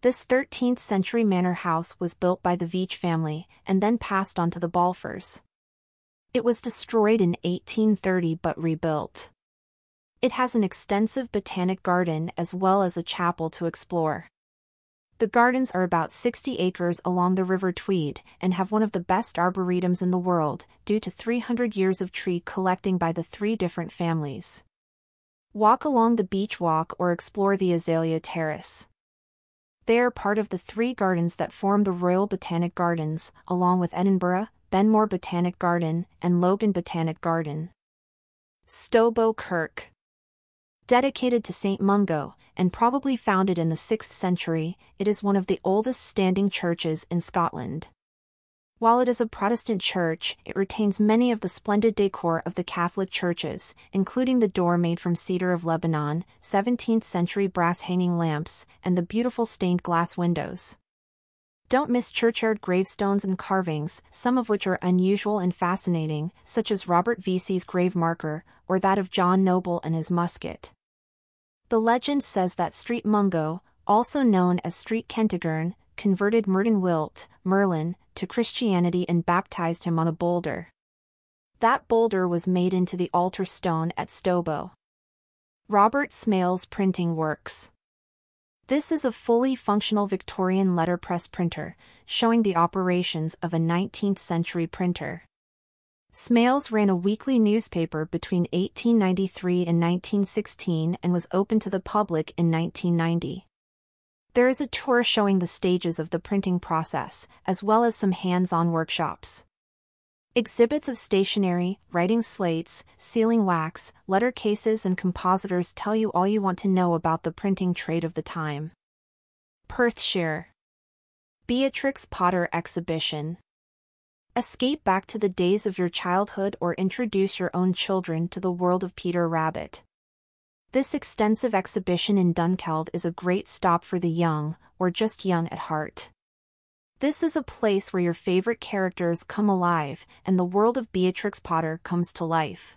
This 13th century manor house was built by the Veitch family and then passed on to the Balfours. It was destroyed in 1830 but rebuilt. It has an extensive botanic garden as well as a chapel to explore. The gardens are about 60 acres along the River Tweed and have one of the best arboretums in the world, due to 300 years of tree collecting by the three different families. Walk along the beach walk or explore the Azalea Terrace. They are part of the three gardens that form the Royal Botanic Gardens, along with Edinburgh, Benmore Botanic Garden, and Logan Botanic Garden. Stobo Kirk Dedicated to St. Mungo, and probably founded in the 6th century, it is one of the oldest standing churches in Scotland. While it is a Protestant church, it retains many of the splendid decor of the Catholic churches, including the door made from cedar of Lebanon, 17th century brass hanging lamps, and the beautiful stained glass windows. Don't miss churchyard gravestones and carvings, some of which are unusual and fascinating, such as Robert Vesey's grave marker, or that of John Noble and his musket. The legend says that Street Mungo, also known as Street Kentigern, converted Myrddin Wyllt, Merlin, to Christianity and baptized him on a boulder. That boulder was made into the altar stone at Stobo. Robert Smail's Printing Works This is a fully functional Victorian letterpress printer, showing the operations of a 19th-century printer. Smail's ran a weekly newspaper between 1893 and 1916 and was open to the public in 1990. There is a tour showing the stages of the printing process, as well as some hands-on workshops. Exhibits of stationery, writing slates, sealing wax, letter cases and compositors tell you all you want to know about the printing trade of the time. Perthshire Beatrix Potter Exhibition Escape back to the days of your childhood or introduce your own children to the world of Peter Rabbit. This extensive exhibition in Dunkeld is a great stop for the young, or just young at heart. This is a place where your favorite characters come alive and the world of Beatrix Potter comes to life.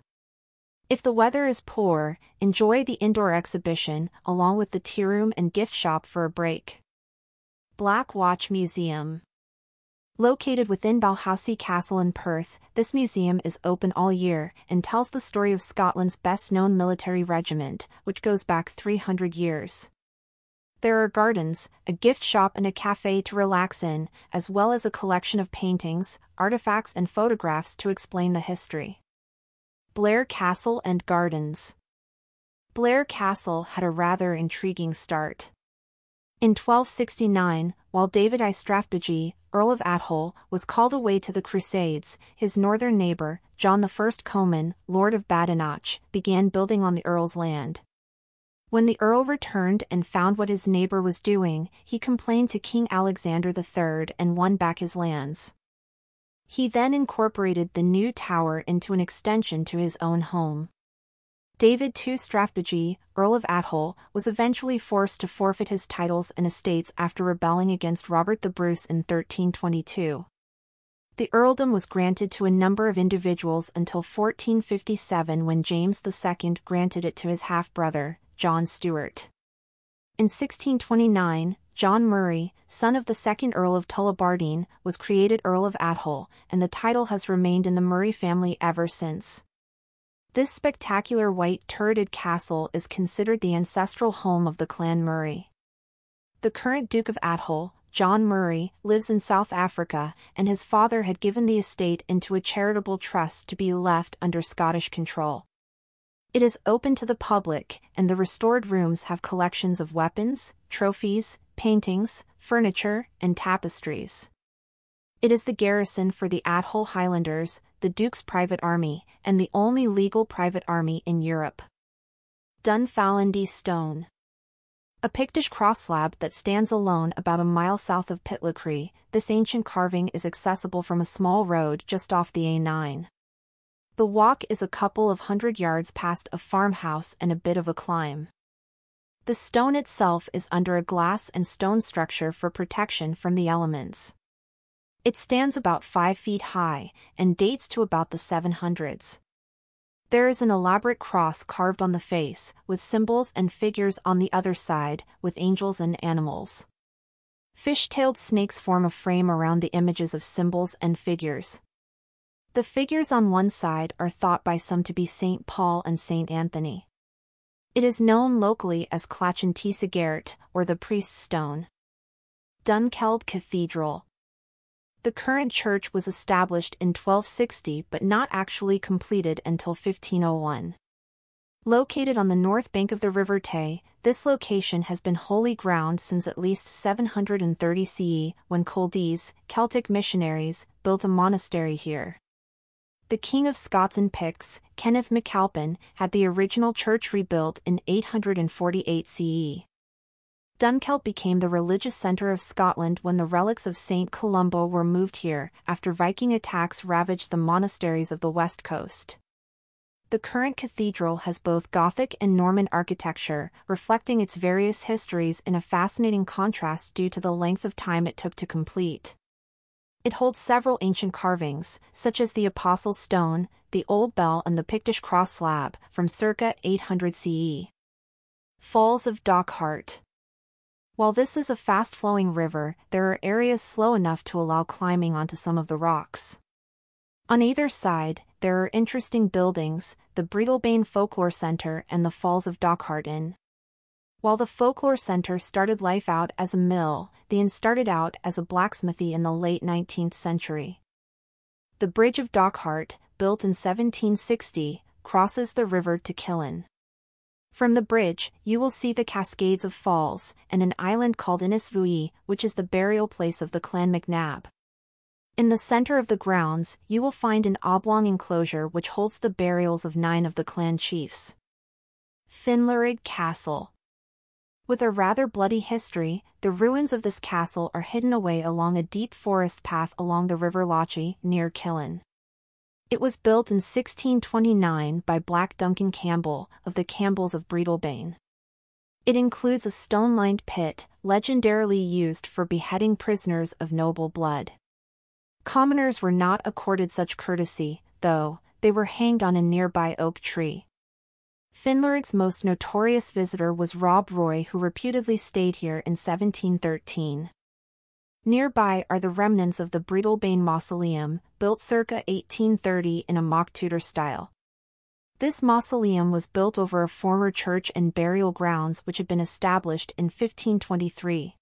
If the weather is poor, enjoy the indoor exhibition along with the tea room and gift shop for a break. Black Watch Museum Located within Balhousie Castle in Perth, this museum is open all year and tells the story of Scotland's best-known military regiment, which goes back 300 years. There are gardens, a gift shop and a cafe to relax in, as well as a collection of paintings, artifacts and photographs to explain the history. Blair Castle and Gardens Blair Castle had a rather intriguing start. In 1269, while David I Strathbogie, Earl of Atholl, was called away to the Crusades, his northern neighbour, John I Comyn, Lord of Badenoch, began building on the Earl's land. When the Earl returned and found what his neighbour was doing, he complained to King Alexander III and won back his lands. He then incorporated the new tower into an extension to his own home. David II Strathbogie, Earl of Atholl, was eventually forced to forfeit his titles and estates after rebelling against Robert the Bruce in 1322. The earldom was granted to a number of individuals until 1457 when James II granted it to his half-brother, John Stuart. In 1629, John Murray, son of the second Earl of Tullibardine, was created Earl of Atholl, and the title has remained in the Murray family ever since. This spectacular white turreted castle is considered the ancestral home of the clan Murray. The current Duke of Atholl, John Murray, lives in South Africa, and his father had given the estate into a charitable trust to be left under Scottish control. It is open to the public, and the restored rooms have collections of weapons, trophies, paintings, furniture, and tapestries. It is the garrison for the Atholl Highlanders, the Duke's private army, and the only legal private army in Europe. Dunfallandy Stone A Pictish cross slab that stands alone about a mile south of Pitlochry, this ancient carving is accessible from a small road just off the A9. The walk is a couple of hundred yards past a farmhouse and a bit of a climb. The stone itself is under a glass and stone structure for protection from the elements. It stands about 5 feet high and dates to about the 700s. There is an elaborate cross carved on the face, with symbols and figures on the other side, with angels and animals. Fish-tailed snakes form a frame around the images of symbols and figures. The figures on one side are thought by some to be St. Paul and St. Anthony. It is known locally as Clach an t-Sagairt, or the priest's stone. Dunkeld Cathedral, the current church was established in 1260 but not actually completed until 1501. Located on the north bank of the River Tay, this location has been holy ground since at least 730 CE, when Culdees, Celtic missionaries, built a monastery here. The King of Scots and Picts, Kenneth MacAlpin, had the original church rebuilt in 848 CE. Dunkeld became the religious centre of Scotland when the relics of St. Columba were moved here after Viking attacks ravaged the monasteries of the west coast. The current cathedral has both Gothic and Norman architecture, reflecting its various histories in a fascinating contrast due to the length of time it took to complete. It holds several ancient carvings, such as the Apostles' Stone, the Old Bell and the Pictish Cross slab, from circa 800 CE. Falls of Dochart while this is a fast-flowing river, there are areas slow enough to allow climbing onto some of the rocks. On either side, there are interesting buildings, the Breadalbane Folklore Center and the Falls of Dochart Inn. While the Folklore Center started life out as a mill, the inn started out as a blacksmithy in the late 19th century. The Bridge of Dochart, built in 1760, crosses the river to Killin. From the bridge, you will see the cascades of falls, and an island called Innisfree, which is the burial place of the clan MacNab. In the center of the grounds, you will find an oblong enclosure which holds the burials of nine of the clan chiefs. Finlarig Castle With a rather bloody history, the ruins of this castle are hidden away along a deep forest path along the River Lochay, near Killin. It was built in 1629 by Black Duncan Campbell, of the Campbells of Breadalbane. It includes a stone-lined pit, legendarily used for beheading prisoners of noble blood. Commoners were not accorded such courtesy, though, they were hanged on a nearby oak tree. Finlarig's most notorious visitor was Rob Roy who reputedly stayed here in 1713. Nearby are the remnants of the Breadalbane Mausoleum, built circa 1830 in a mock Tudor style. This mausoleum was built over a former church and burial grounds which had been established in 1523.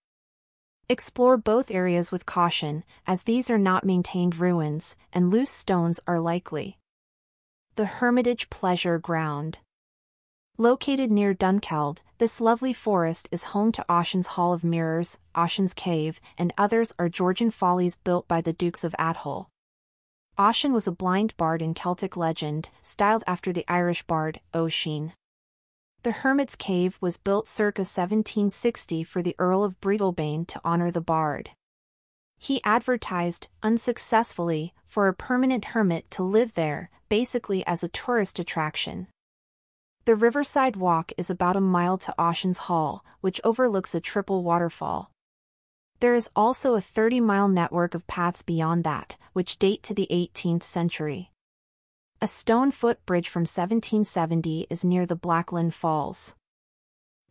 Explore both areas with caution, as these are not maintained ruins, and loose stones are likely. The Hermitage Pleasure Ground Located near Dunkeld, this lovely forest is home to Ossian's Hall of Mirrors, Ossian's Cave, and others are Georgian follies built by the Dukes of Atholl. Ossian was a blind bard in Celtic legend, styled after the Irish bard, Oisin. The Hermit's Cave was built circa 1760 for the Earl of Breadalbane to honor the bard. He advertised, unsuccessfully, for a permanent hermit to live there, basically as a tourist attraction. The Riverside Walk is about a mile to Ossian's Hall, which overlooks a triple waterfall. There is also a 30-mile network of paths beyond that, which date to the 18th century. A stone footbridge from 1770 is near the Black Linn Falls.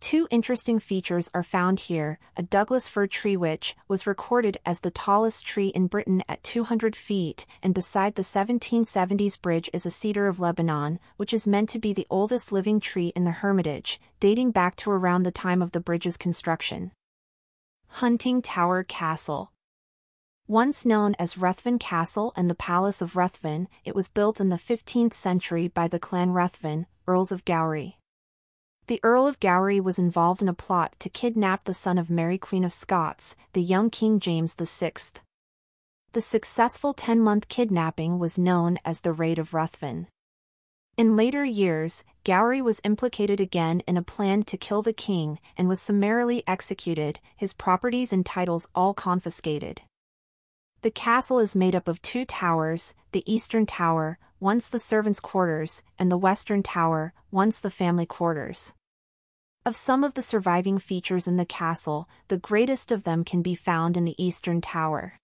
Two interesting features are found here, a Douglas fir tree which was recorded as the tallest tree in Britain at 200 feet, and beside the 1770s bridge is a cedar of Lebanon, which is meant to be the oldest living tree in the Hermitage, dating back to around the time of the bridge's construction. Hunting Tower Castle once known as Ruthven Castle and the Palace of Ruthven, it was built in the 15th century by the clan Ruthven, Earls of Gowrie. The Earl of Gowrie was involved in a plot to kidnap the son of Mary Queen of Scots, the young King James VI. The successful 10-month kidnapping was known as the Raid of Ruthven. In later years, Gowrie was implicated again in a plan to kill the king and was summarily executed, his properties and titles all confiscated. The castle is made up of two towers, the eastern tower, once the servants' quarters, and the western tower, once the family quarters. Of some of the surviving features in the castle, the greatest of them can be found in the eastern tower.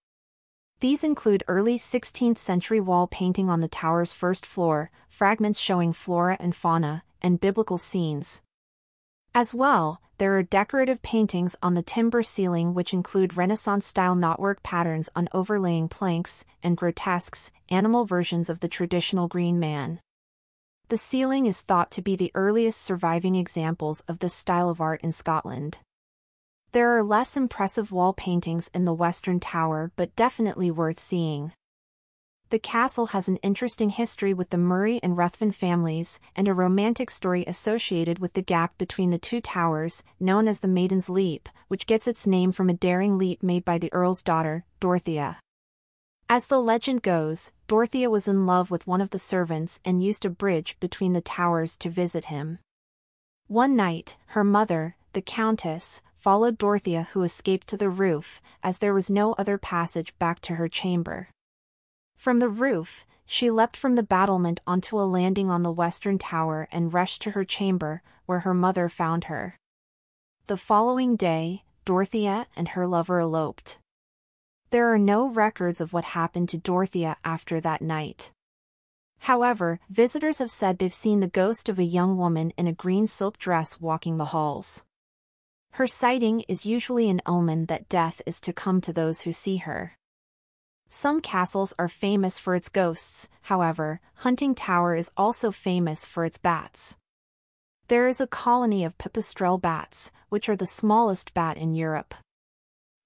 These include early 16th century wall painting on the tower's first floor, fragments showing flora and fauna, and biblical scenes. As well, there are decorative paintings on the timber ceiling which include Renaissance-style knotwork patterns on overlaying planks, and grotesques, animal versions of the traditional green man. The ceiling is thought to be the earliest surviving examples of this style of art in Scotland. There are less impressive wall paintings in the Western Tower but definitely worth seeing. The castle has an interesting history with the Murray and Ruthven families, and a romantic story associated with the gap between the two towers, known as the Maiden's Leap, which gets its name from a daring leap made by the Earl's daughter, Dorothea. As the legend goes, Dorothea was in love with one of the servants and used a bridge between the towers to visit him. One night, her mother, the Countess, followed Dorothea who escaped to the roof, as there was no other passage back to her chamber. From the roof, she leapt from the battlement onto a landing on the western tower and rushed to her chamber, where her mother found her. The following day, Dorothea and her lover eloped. There are no records of what happened to Dorothea after that night. However, visitors have said they've seen the ghost of a young woman in a green silk dress walking the halls. Her sighting is usually an omen that death is to come to those who see her. Some castles are famous for its ghosts, however, Huntingtower is also famous for its bats. There is a colony of pipistrelle bats, which are the smallest bat in Europe.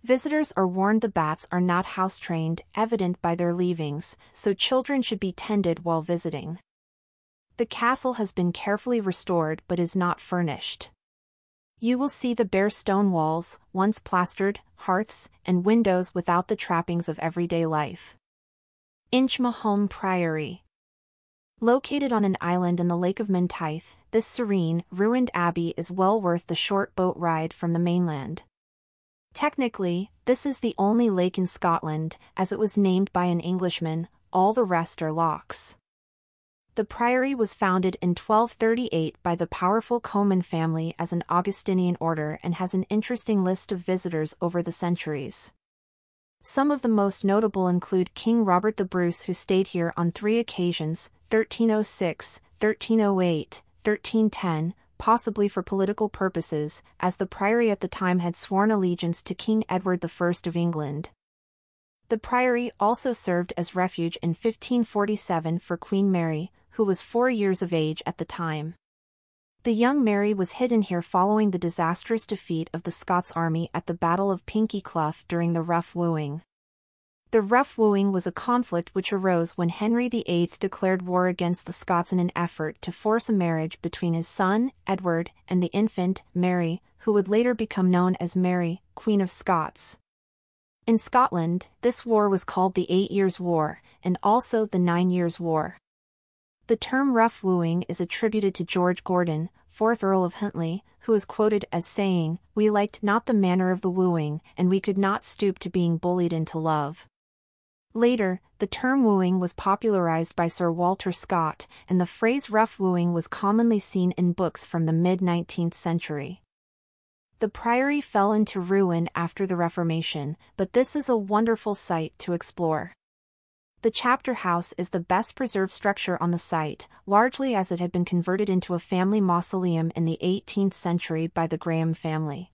Visitors are warned the bats are not house-trained, evident by their leavings, so children should be tended while visiting. The castle has been carefully restored but is not furnished. You will see the bare stone walls, once plastered, hearths, and windows without the trappings of everyday life. Inchmahome Priory Located on an island in the Lake of Menteith, this serene, ruined abbey is well worth the short boat ride from the mainland. Technically, this is the only lake in Scotland, as it was named by an Englishman, all the rest are lochs. The priory was founded in 1238 by the powerful Comyn family as an Augustinian order and has an interesting list of visitors over the centuries. Some of the most notable include King Robert the Bruce who stayed here on three occasions, 1306, 1308, 1310, possibly for political purposes, as the priory at the time had sworn allegiance to King Edward I of England. The priory also served as refuge in 1547 for Queen Mary, who was four years of age at the time. The young Mary was hidden here following the disastrous defeat of the Scots army at the Battle of Pinkie Cleugh during the Rough Wooing. The Rough Wooing was a conflict which arose when Henry VIII declared war against the Scots in an effort to force a marriage between his son, Edward, and the infant, Mary, who would later become known as Mary, Queen of Scots. In Scotland, this war was called the Eight Years' War, and also the Nine Years' War. The term rough wooing is attributed to George Gordon, 4th Earl of Huntly, who is quoted as saying, We liked not the manner of the wooing, and we could not stoop to being bullied into love. Later, the term wooing was popularized by Sir Walter Scott, and the phrase rough wooing was commonly seen in books from the mid-19th century. The priory fell into ruin after the Reformation, but this is a wonderful site to explore. The chapter house is the best preserved structure on the site, largely as it had been converted into a family mausoleum in the 18th century by the Graham family.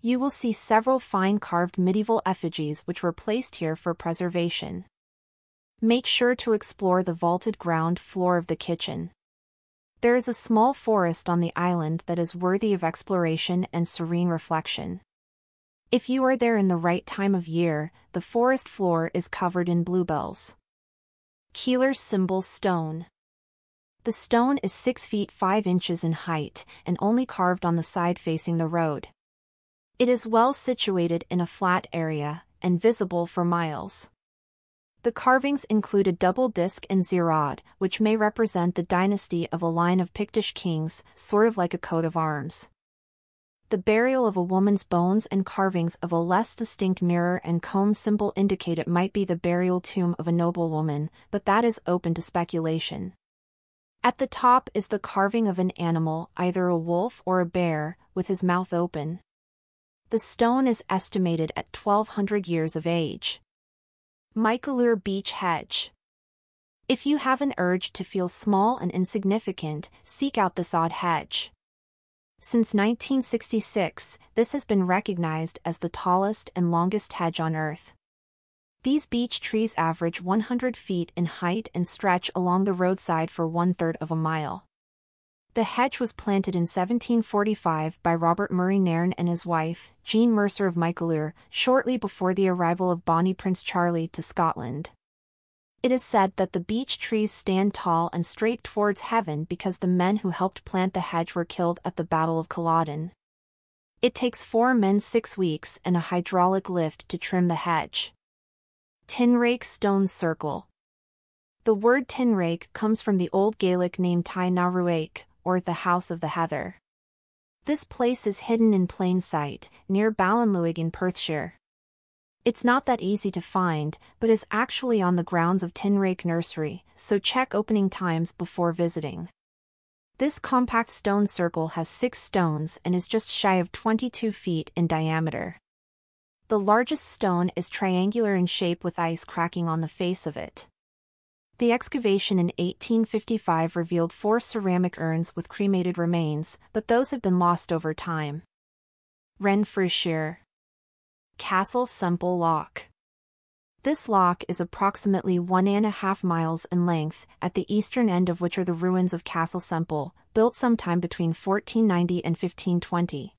You will see several fine carved medieval effigies which were placed here for preservation. Make sure to explore the vaulted ground floor of the kitchen. There is a small forest on the island that is worthy of exploration and serene reflection. If you are there in the right time of year, the forest floor is covered in bluebells. Keillor Symbol Stone The stone is 6 feet 5 inches in height and only carved on the side facing the road. It is well situated in a flat area and visible for miles. The carvings include a double disc and Z-rod, which may represent the dynasty of a line of Pictish kings, sort of like a coat of arms the burial of a woman's bones and carvings of a less distinct mirror and comb symbol indicate it might be the burial tomb of a noblewoman, but that is open to speculation. At the top is the carving of an animal, either a wolf or a bear, with his mouth open. The stone is estimated at 1200 years of age. Meikleour Beech Hedge If you have an urge to feel small and insignificant, seek out this odd hedge. Since 1966, this has been recognized as the tallest and longest hedge on Earth. These beech trees average 100 feet in height and stretch along the roadside for one-third of a mile. The hedge was planted in 1745 by Robert Murray Nairne and his wife, Jean Mercer of Meikleour, shortly before the arrival of Bonnie Prince Charlie to Scotland. It is said that the beech trees stand tall and straight towards heaven because the men who helped plant the hedge were killed at the Battle of Culloden. It takes four men six weeks and a hydraulic lift to trim the hedge. Tynreich Stone Circle The word Tynreich comes from the Old Gaelic name Tai Naruake, or the House of the Heather. This place is hidden in plain sight, near Ballinluig in Perthshire. It's not that easy to find, but is actually on the grounds of Tynreich Nursery, so check opening times before visiting. This compact stone circle has six stones and is just shy of 22 feet in diameter. The largest stone is triangular in shape with ice cracking on the face of it. The excavation in 1855 revealed four ceramic urns with cremated remains, but those have been lost over time. Renfrewshire Castle Semple Loch. This lock is approximately one and a half miles in length, at the eastern end of which are the ruins of Castle Semple, built sometime between 1490 and 1520.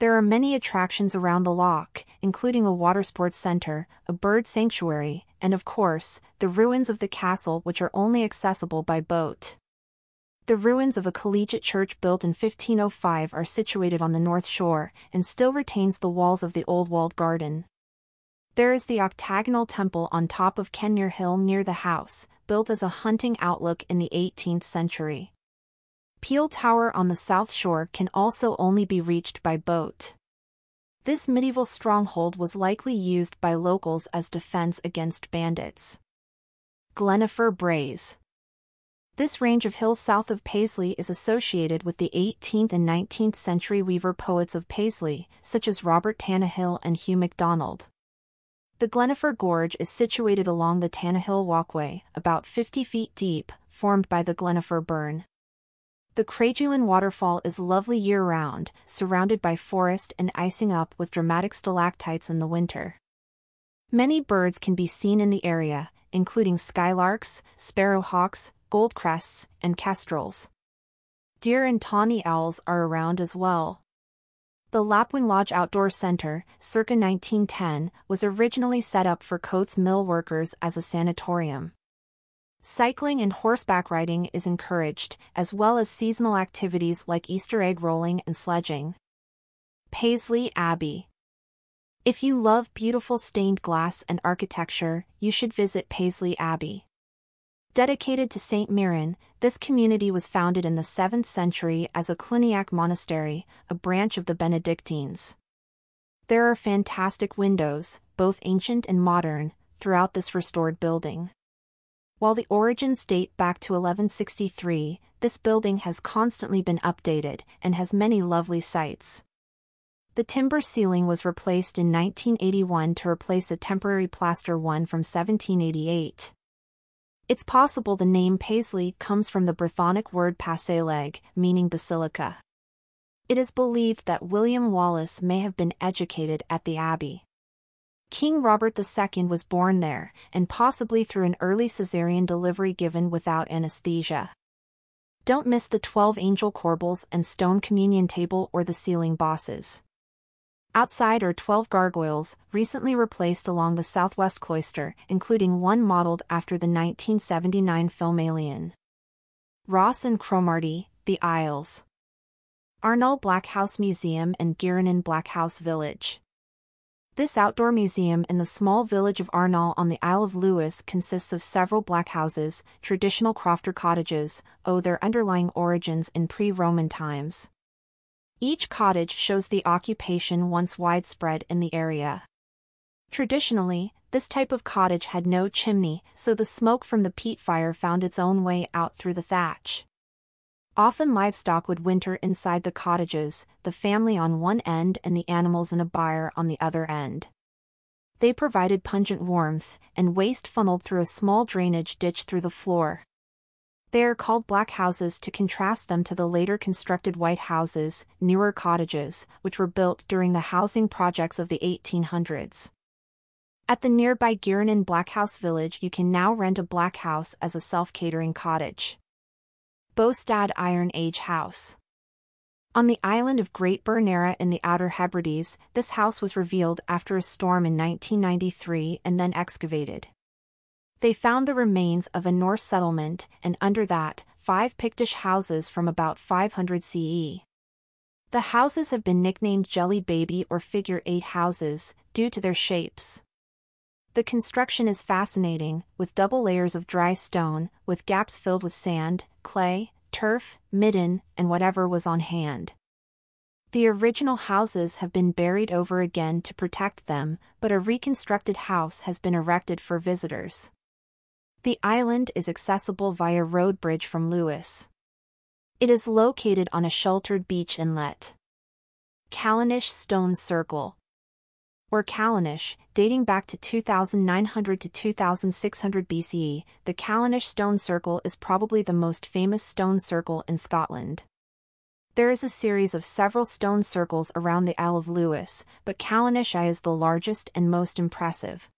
There are many attractions around the lock, including a water sports center, a bird sanctuary, and of course, the ruins of the castle which are only accessible by boat. The ruins of a collegiate church built in 1505 are situated on the north shore, and still retains the walls of the old walled garden. There is the octagonal temple on top of Kenmure Hill near the house, built as a hunting outlook in the 18th century. Peel Tower on the south shore can also only be reached by boat. This medieval stronghold was likely used by locals as defense against bandits. Gleniffer Braes This range of hills south of Paisley is associated with the 18th and 19th century weaver poets of Paisley, such as Robert Tannahill and Hugh MacDonald. The Gleniffer Gorge is situated along the Tannahill Walkway, about 50 feet deep, formed by the Gleniffer Burn. The Craigielinn waterfall is lovely year-round, surrounded by forest and icing up with dramatic stalactites in the winter. Many birds can be seen in the area, including skylarks, sparrowhawks, goldcrests, and kestrels. Deer and tawny owls are around as well. The Lapwing Lodge Outdoor Center, circa 1910, was originally set up for Coats Mill workers as a sanatorium. Cycling and horseback riding is encouraged, as well as seasonal activities like Easter egg rolling and sledging. Paisley Abbey If you love beautiful stained glass and architecture, you should visit Paisley Abbey. Dedicated to St. Mirren, this community was founded in the 7th century as a Cluniac monastery, a branch of the Benedictines. There are fantastic windows, both ancient and modern, throughout this restored building. While the origins date back to 1163, this building has constantly been updated and has many lovely sights. The timber ceiling was replaced in 1981 to replace a temporary plaster one from 1788. It's possible the name Paisley comes from the Brythonic word Pasaleg, meaning basilica. It is believed that William Wallace may have been educated at the abbey. King Robert II was born there, and possibly through an early caesarean delivery given without anesthesia. Don't miss the 12 angel corbels and stone communion table or the ceiling bosses. Outside are 12 gargoyles, recently replaced along the southwest cloister, including one modeled after the 1979 film Alien. Ross and Cromarty, The Isles. Arnol Blackhouse Museum and Gearrannan Blackhouse Village. This outdoor museum in the small village of Arnol on the Isle of Lewis consists of several black houses, traditional crofter cottages, owe their underlying origins in pre-Roman times. Each cottage shows the occupation once widespread in the area. Traditionally, this type of cottage had no chimney, so the smoke from the peat fire found its own way out through the thatch. Often livestock would winter inside the cottages, the family on one end and the animals in a byre on the other end. They provided pungent warmth, and waste funneled through a small drainage ditch through the floor. They are called black houses to contrast them to the later constructed white houses, newer cottages, which were built during the housing projects of the 1800s. At the nearby Gearrannan Black House Village you can now rent a black house as a self-catering cottage. Bostadh Iron Age House. On the island of Great Bernera in the Outer Hebrides, this house was revealed after a storm in 1993 and then excavated. They found the remains of a Norse settlement, and under that, five Pictish houses from about 500 CE. The houses have been nicknamed Jelly Baby or Figure 8 houses, due to their shapes. The construction is fascinating, with double layers of dry stone, with gaps filled with sand, clay, turf, midden, and whatever was on hand. The original houses have been buried over again to protect them, but a reconstructed house has been erected for visitors. The island is accessible via road bridge from Lewis. It is located on a sheltered beach inlet. Callanish Stone Circle or Callanish, dating back to 2900 to 2600 BCE, the Callanish Stone Circle is probably the most famous stone circle in Scotland. There is a series of several stone circles around the Isle of Lewis, but Callanish is the largest and most impressive.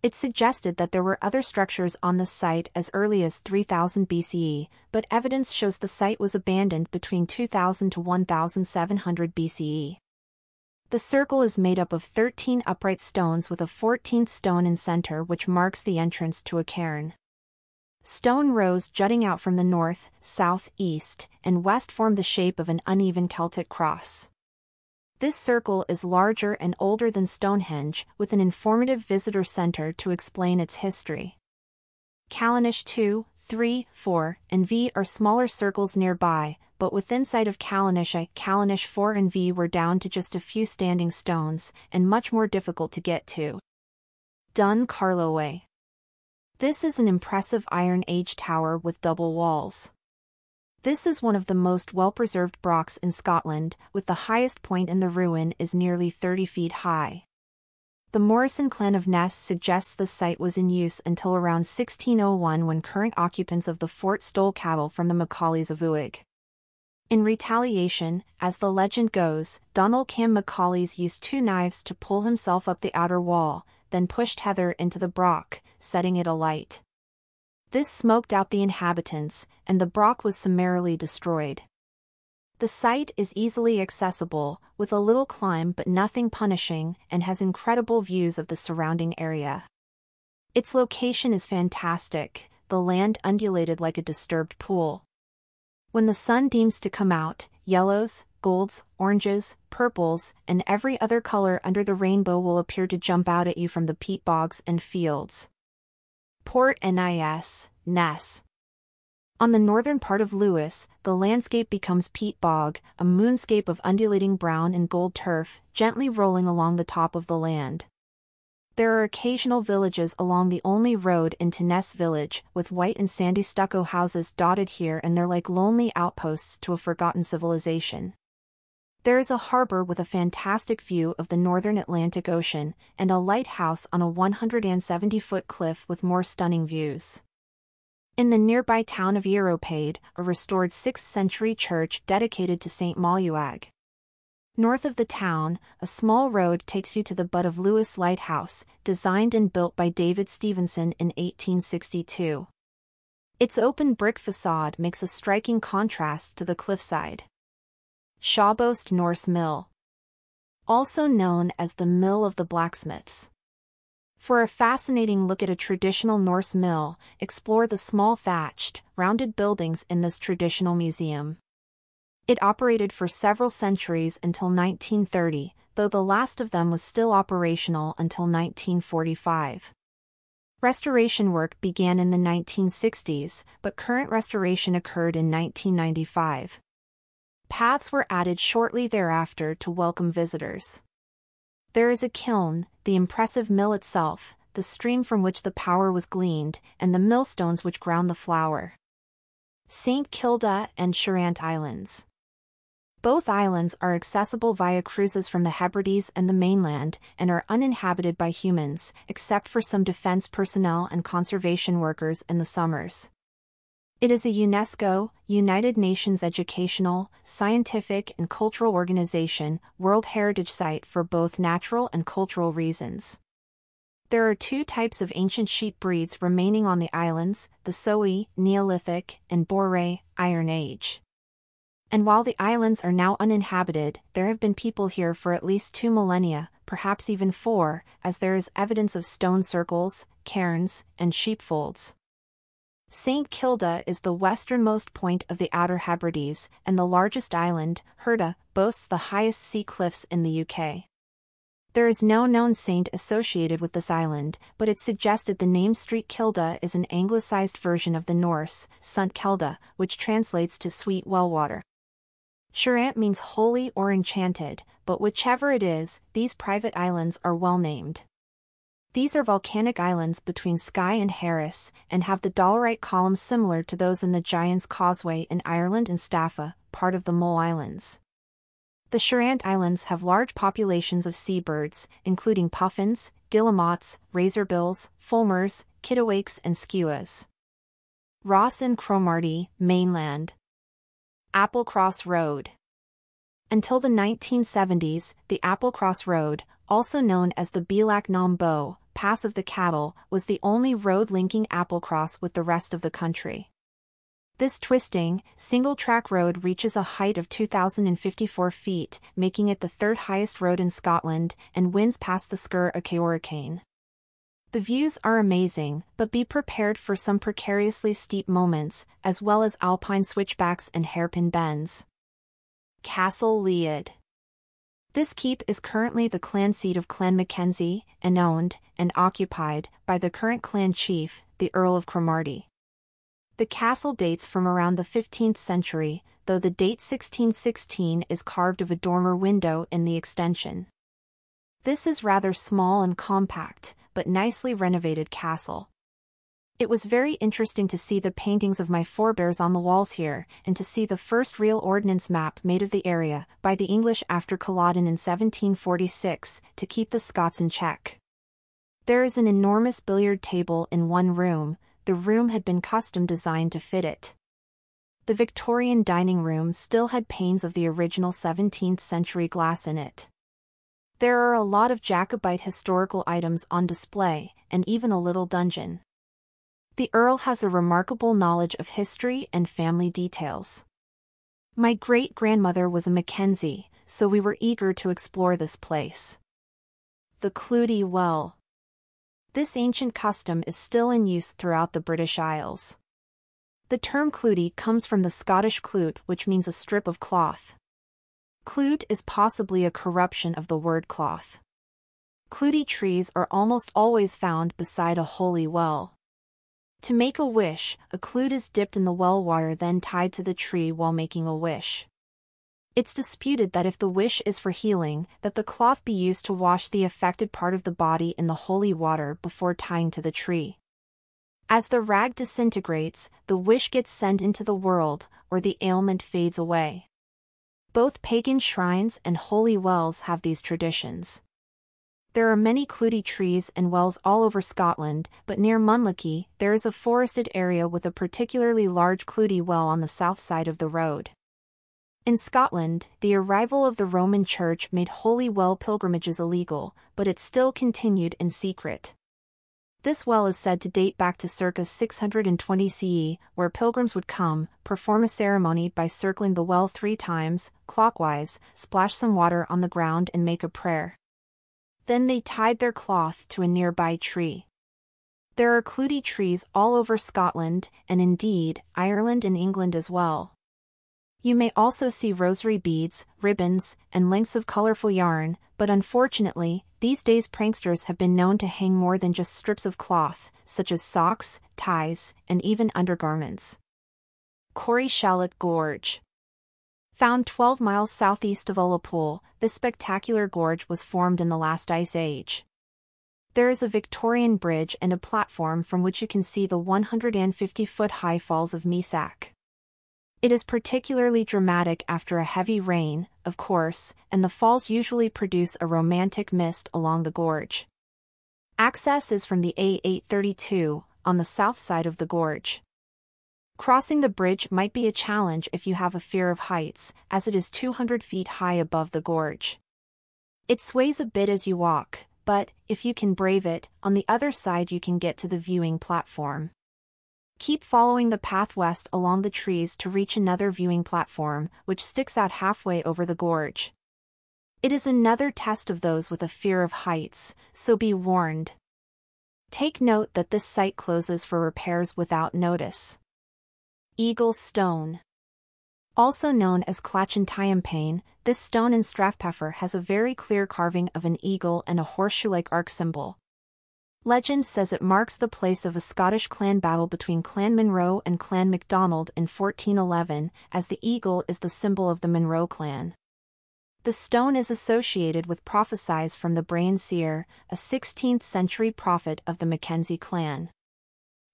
It suggested that there were other structures on the site as early as 3000 BCE, but evidence shows the site was abandoned between 2000 to 1700 BCE. The circle is made up of 13 upright stones with a 14th stone in center which marks the entrance to a cairn. Stone rows jutting out from the north, south, east, and west form the shape of an uneven Celtic cross. This circle is larger and older than Stonehenge, with an informative visitor center to explain its history. Callanish 2, 3, 4, and V are smaller circles nearby, but within sight of Callanish I, Callanish 4 and V were down to just a few standing stones, and much more difficult to get to. Dun Carloway this is an impressive Iron Age tower with double walls. This is one of the most well-preserved brochs in Scotland, with the highest point in the ruin is nearly 30 feet high. The Morrison clan of Ness suggests the site was in use until around 1601 when current occupants of the fort stole cattle from the Macaulays of Uig. In retaliation, as the legend goes, Donald Cam Macaulays used two knives to pull himself up the outer wall, then pushed Heather into the broch, setting it alight. This smoked out the inhabitants, and the Broch was summarily destroyed. The site is easily accessible, with a little climb but nothing punishing, and has incredible views of the surrounding area. Its location is fantastic, the land undulated like a disturbed pool. When the sun deems to come out, yellows, golds, oranges, purples, and every other color under the rainbow will appear to jump out at you from the peat bogs and fields. Port Nis, Ness. On the northern part of Lewis, the landscape becomes peat bog, a moonscape of undulating brown and gold turf, gently rolling along the top of the land. There are occasional villages along the only road into Ness village, with white and sandy stucco houses dotted here and there like lonely outposts to a forgotten civilization. There is a harbor with a fantastic view of the northern Atlantic Ocean, and a lighthouse on a 170-foot cliff with more stunning views. In the nearby town of Eropaid, a restored 6th-century church dedicated to St. Moluag. North of the town, a small road takes you to the Butt of Lewis Lighthouse, designed and built by David Stevenson in 1862. Its open brick facade makes a striking contrast to the cliffside. Shawbost Norse Mill. Also known as the Mill of the Blacksmiths. For a fascinating look at a traditional Norse mill, explore the small thatched, rounded buildings in this traditional museum. It operated for several centuries until 1930, though the last of them was still operational until 1945. Restoration work began in the 1960s, but current restoration occurred in 1995. Paths were added shortly thereafter to welcome visitors. There is a kiln, the impressive mill itself, the stream from which the power was gleaned, and the millstones which ground the flour. St. Kilda and Shiant Islands. Both islands are accessible via cruises from the Hebrides and the mainland, and are uninhabited by humans, except for some defense personnel and conservation workers in the summers. It is a UNESCO, United Nations Educational, Scientific and Cultural Organization, World Heritage Site for both natural and cultural reasons. There are two types of ancient sheep breeds remaining on the islands, the Soay, Neolithic, and Boreray, Iron Age. And while the islands are now uninhabited, there have been people here for at least two millennia, perhaps even four, as there is evidence of stone circles, cairns, and sheepfolds. St. Kilda is the westernmost point of the Outer Hebrides, and the largest island, Hirta, boasts the highest sea cliffs in the UK. There is no known saint associated with this island, but it's suggested the name Street Kilda is an anglicized version of the Norse, Sunt Kelda, which translates to sweet well water. Shiant means holy or enchanted, but whichever it is, these private islands are well named. These are volcanic islands between Skye and Harris, and have the dolerite columns similar to those in the Giant's Causeway in Ireland and Staffa, part of the Mull Islands. The Shiant Islands have large populations of seabirds, including puffins, guillemots, razorbills, fulmars, kittiwakes and skuas. Ross and Cromarty, mainland. Applecross Road. Until the 1970s, the Applecross Road, also known as the Bealach Nam Bo, Pass of the Cattle, was the only road linking Applecross with the rest of the country. This twisting, single-track road reaches a height of 2,054 feet, making it the third highest road in Scotland, and winds past the Sgurr of Caoracane. The views are amazing, but be prepared for some precariously steep moments, as well as alpine switchbacks and hairpin bends. Castle Leod This keep is currently the clan seat of Clan Mackenzie, and owned, and occupied, by the current clan chief, the Earl of Cromarty. The castle dates from around the 15th century, though the date 1616 is carved of a dormer window in the extension. This is rather small and compact, but nicely renovated castle. It was very interesting to see the paintings of my forebears on the walls here, and to see the first real ordnance map made of the area, by the English after Culloden in 1746, to keep the Scots in check. There is an enormous billiard table in one room, the room had been custom designed to fit it. The Victorian dining room still had panes of the original 17th century glass in it. There are a lot of Jacobite historical items on display, and even a little dungeon. The Earl has a remarkable knowledge of history and family details. My great-grandmother was a Mackenzie, so we were eager to explore this place. The Clootie Well this ancient custom is still in use throughout the British Isles. The term clootie comes from the Scottish clwt which means a strip of cloth. Clwt is possibly a corruption of the word cloth. Clootie trees are almost always found beside a holy well. To make a wish, a clwt is dipped in the well water then tied to the tree while making a wish. It's disputed that if the wish is for healing, that the cloth be used to wash the affected part of the body in the holy water before tying to the tree. As the rag disintegrates, the wish gets sent into the world, or the ailment fades away. Both pagan shrines and holy wells have these traditions. There are many clootie trees and wells all over Scotland, but near Munlochy, there is a forested area with a particularly large clootie well on the south side of the road. In Scotland, the arrival of the Roman Church made holy well pilgrimages illegal, but it still continued in secret. This well is said to date back to circa 620 CE, where pilgrims would come, perform a ceremony by circling the well three times, clockwise, splash some water on the ground and make a prayer. Then they tied their cloth to a nearby tree. There are clootie trees all over Scotland, and indeed, Ireland and England as well. You may also see rosary beads, ribbons, and lengths of colorful yarn, but unfortunately, these days pranksters have been known to hang more than just strips of cloth, such as socks, ties, and even undergarments. Corrieshalloch Gorge Found 12 miles southeast of Ullapool, this spectacular gorge was formed in the last ice age. There is a Victorian bridge and a platform from which you can see the 150-foot-high falls of Measach. It is particularly dramatic after a heavy rain, of course, and the falls usually produce a romantic mist along the gorge. Access is from the A832, on the south side of the gorge. Crossing the bridge might be a challenge if you have a fear of heights, as it is 200 feet high above the gorge. It sways a bit as you walk, but, if you can brave it, on the other side you can get to the viewing platform. Keep following the path west along the trees to reach another viewing platform, which sticks out halfway over the gorge. It is another test of those with a fear of heights, so be warned. Take note that this site closes for repairs without notice. Eagle Stone Also known as Clachan this stone in Strathpeffer has a very clear carving of an eagle and a horseshoe-like arc symbol. Legend says it marks the place of a Scottish clan battle between Clan Munro and Clan MacDonald in 1411, as the eagle is the symbol of the Munro clan. The stone is associated with prophecies from the Brahan Seer, a 16th century prophet of the Mackenzie clan.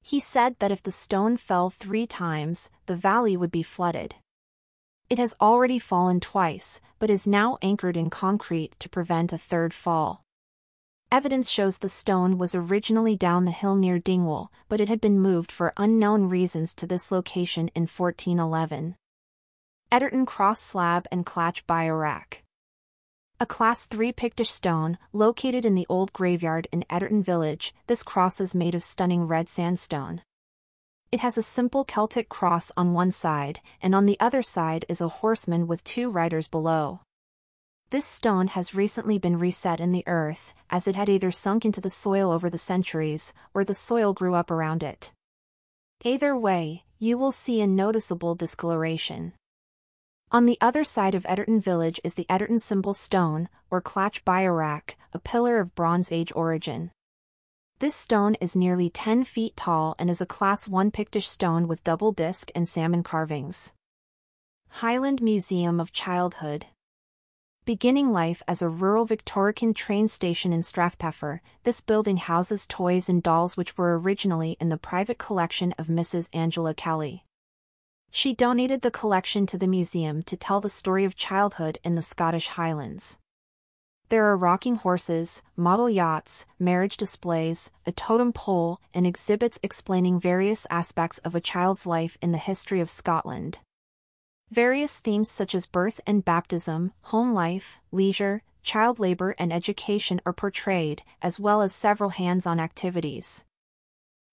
He said that if the stone fell three times, the valley would be flooded. It has already fallen twice, but is now anchored in concrete to prevent a third fall. Evidence shows the stone was originally down the hill near Dingwall, but it had been moved for unknown reasons to this location in 1411. Edderton Cross Slab and Clach Biorach a Class 3 Pictish stone, located in the old graveyard in Edderton Village, this cross is made of stunning red sandstone. It has a simple Celtic cross on one side, and on the other side is a horseman with two riders below. This stone has recently been reset in the earth, as it had either sunk into the soil over the centuries, or the soil grew up around it. Either way, you will see a noticeable discoloration. On the other side of Edderton Village is the Edderton Symbol Stone, or Clach Biorach, a pillar of Bronze Age origin. This stone is nearly 10 feet tall and is a Class 1 Pictish stone with double disc and salmon carvings. Highland Museum of Childhood Beginning life as a rural Victorian train station in Strathpeffer, this building houses toys and dolls which were originally in the private collection of Mrs. Angela Kelly. She donated the collection to the museum to tell the story of childhood in the Scottish Highlands. There are rocking horses, model yachts, marriage displays, a totem pole, and exhibits explaining various aspects of a child's life in the history of Scotland. Various themes such as birth and baptism, home life, leisure, child labor and education are portrayed, as well as several hands-on activities.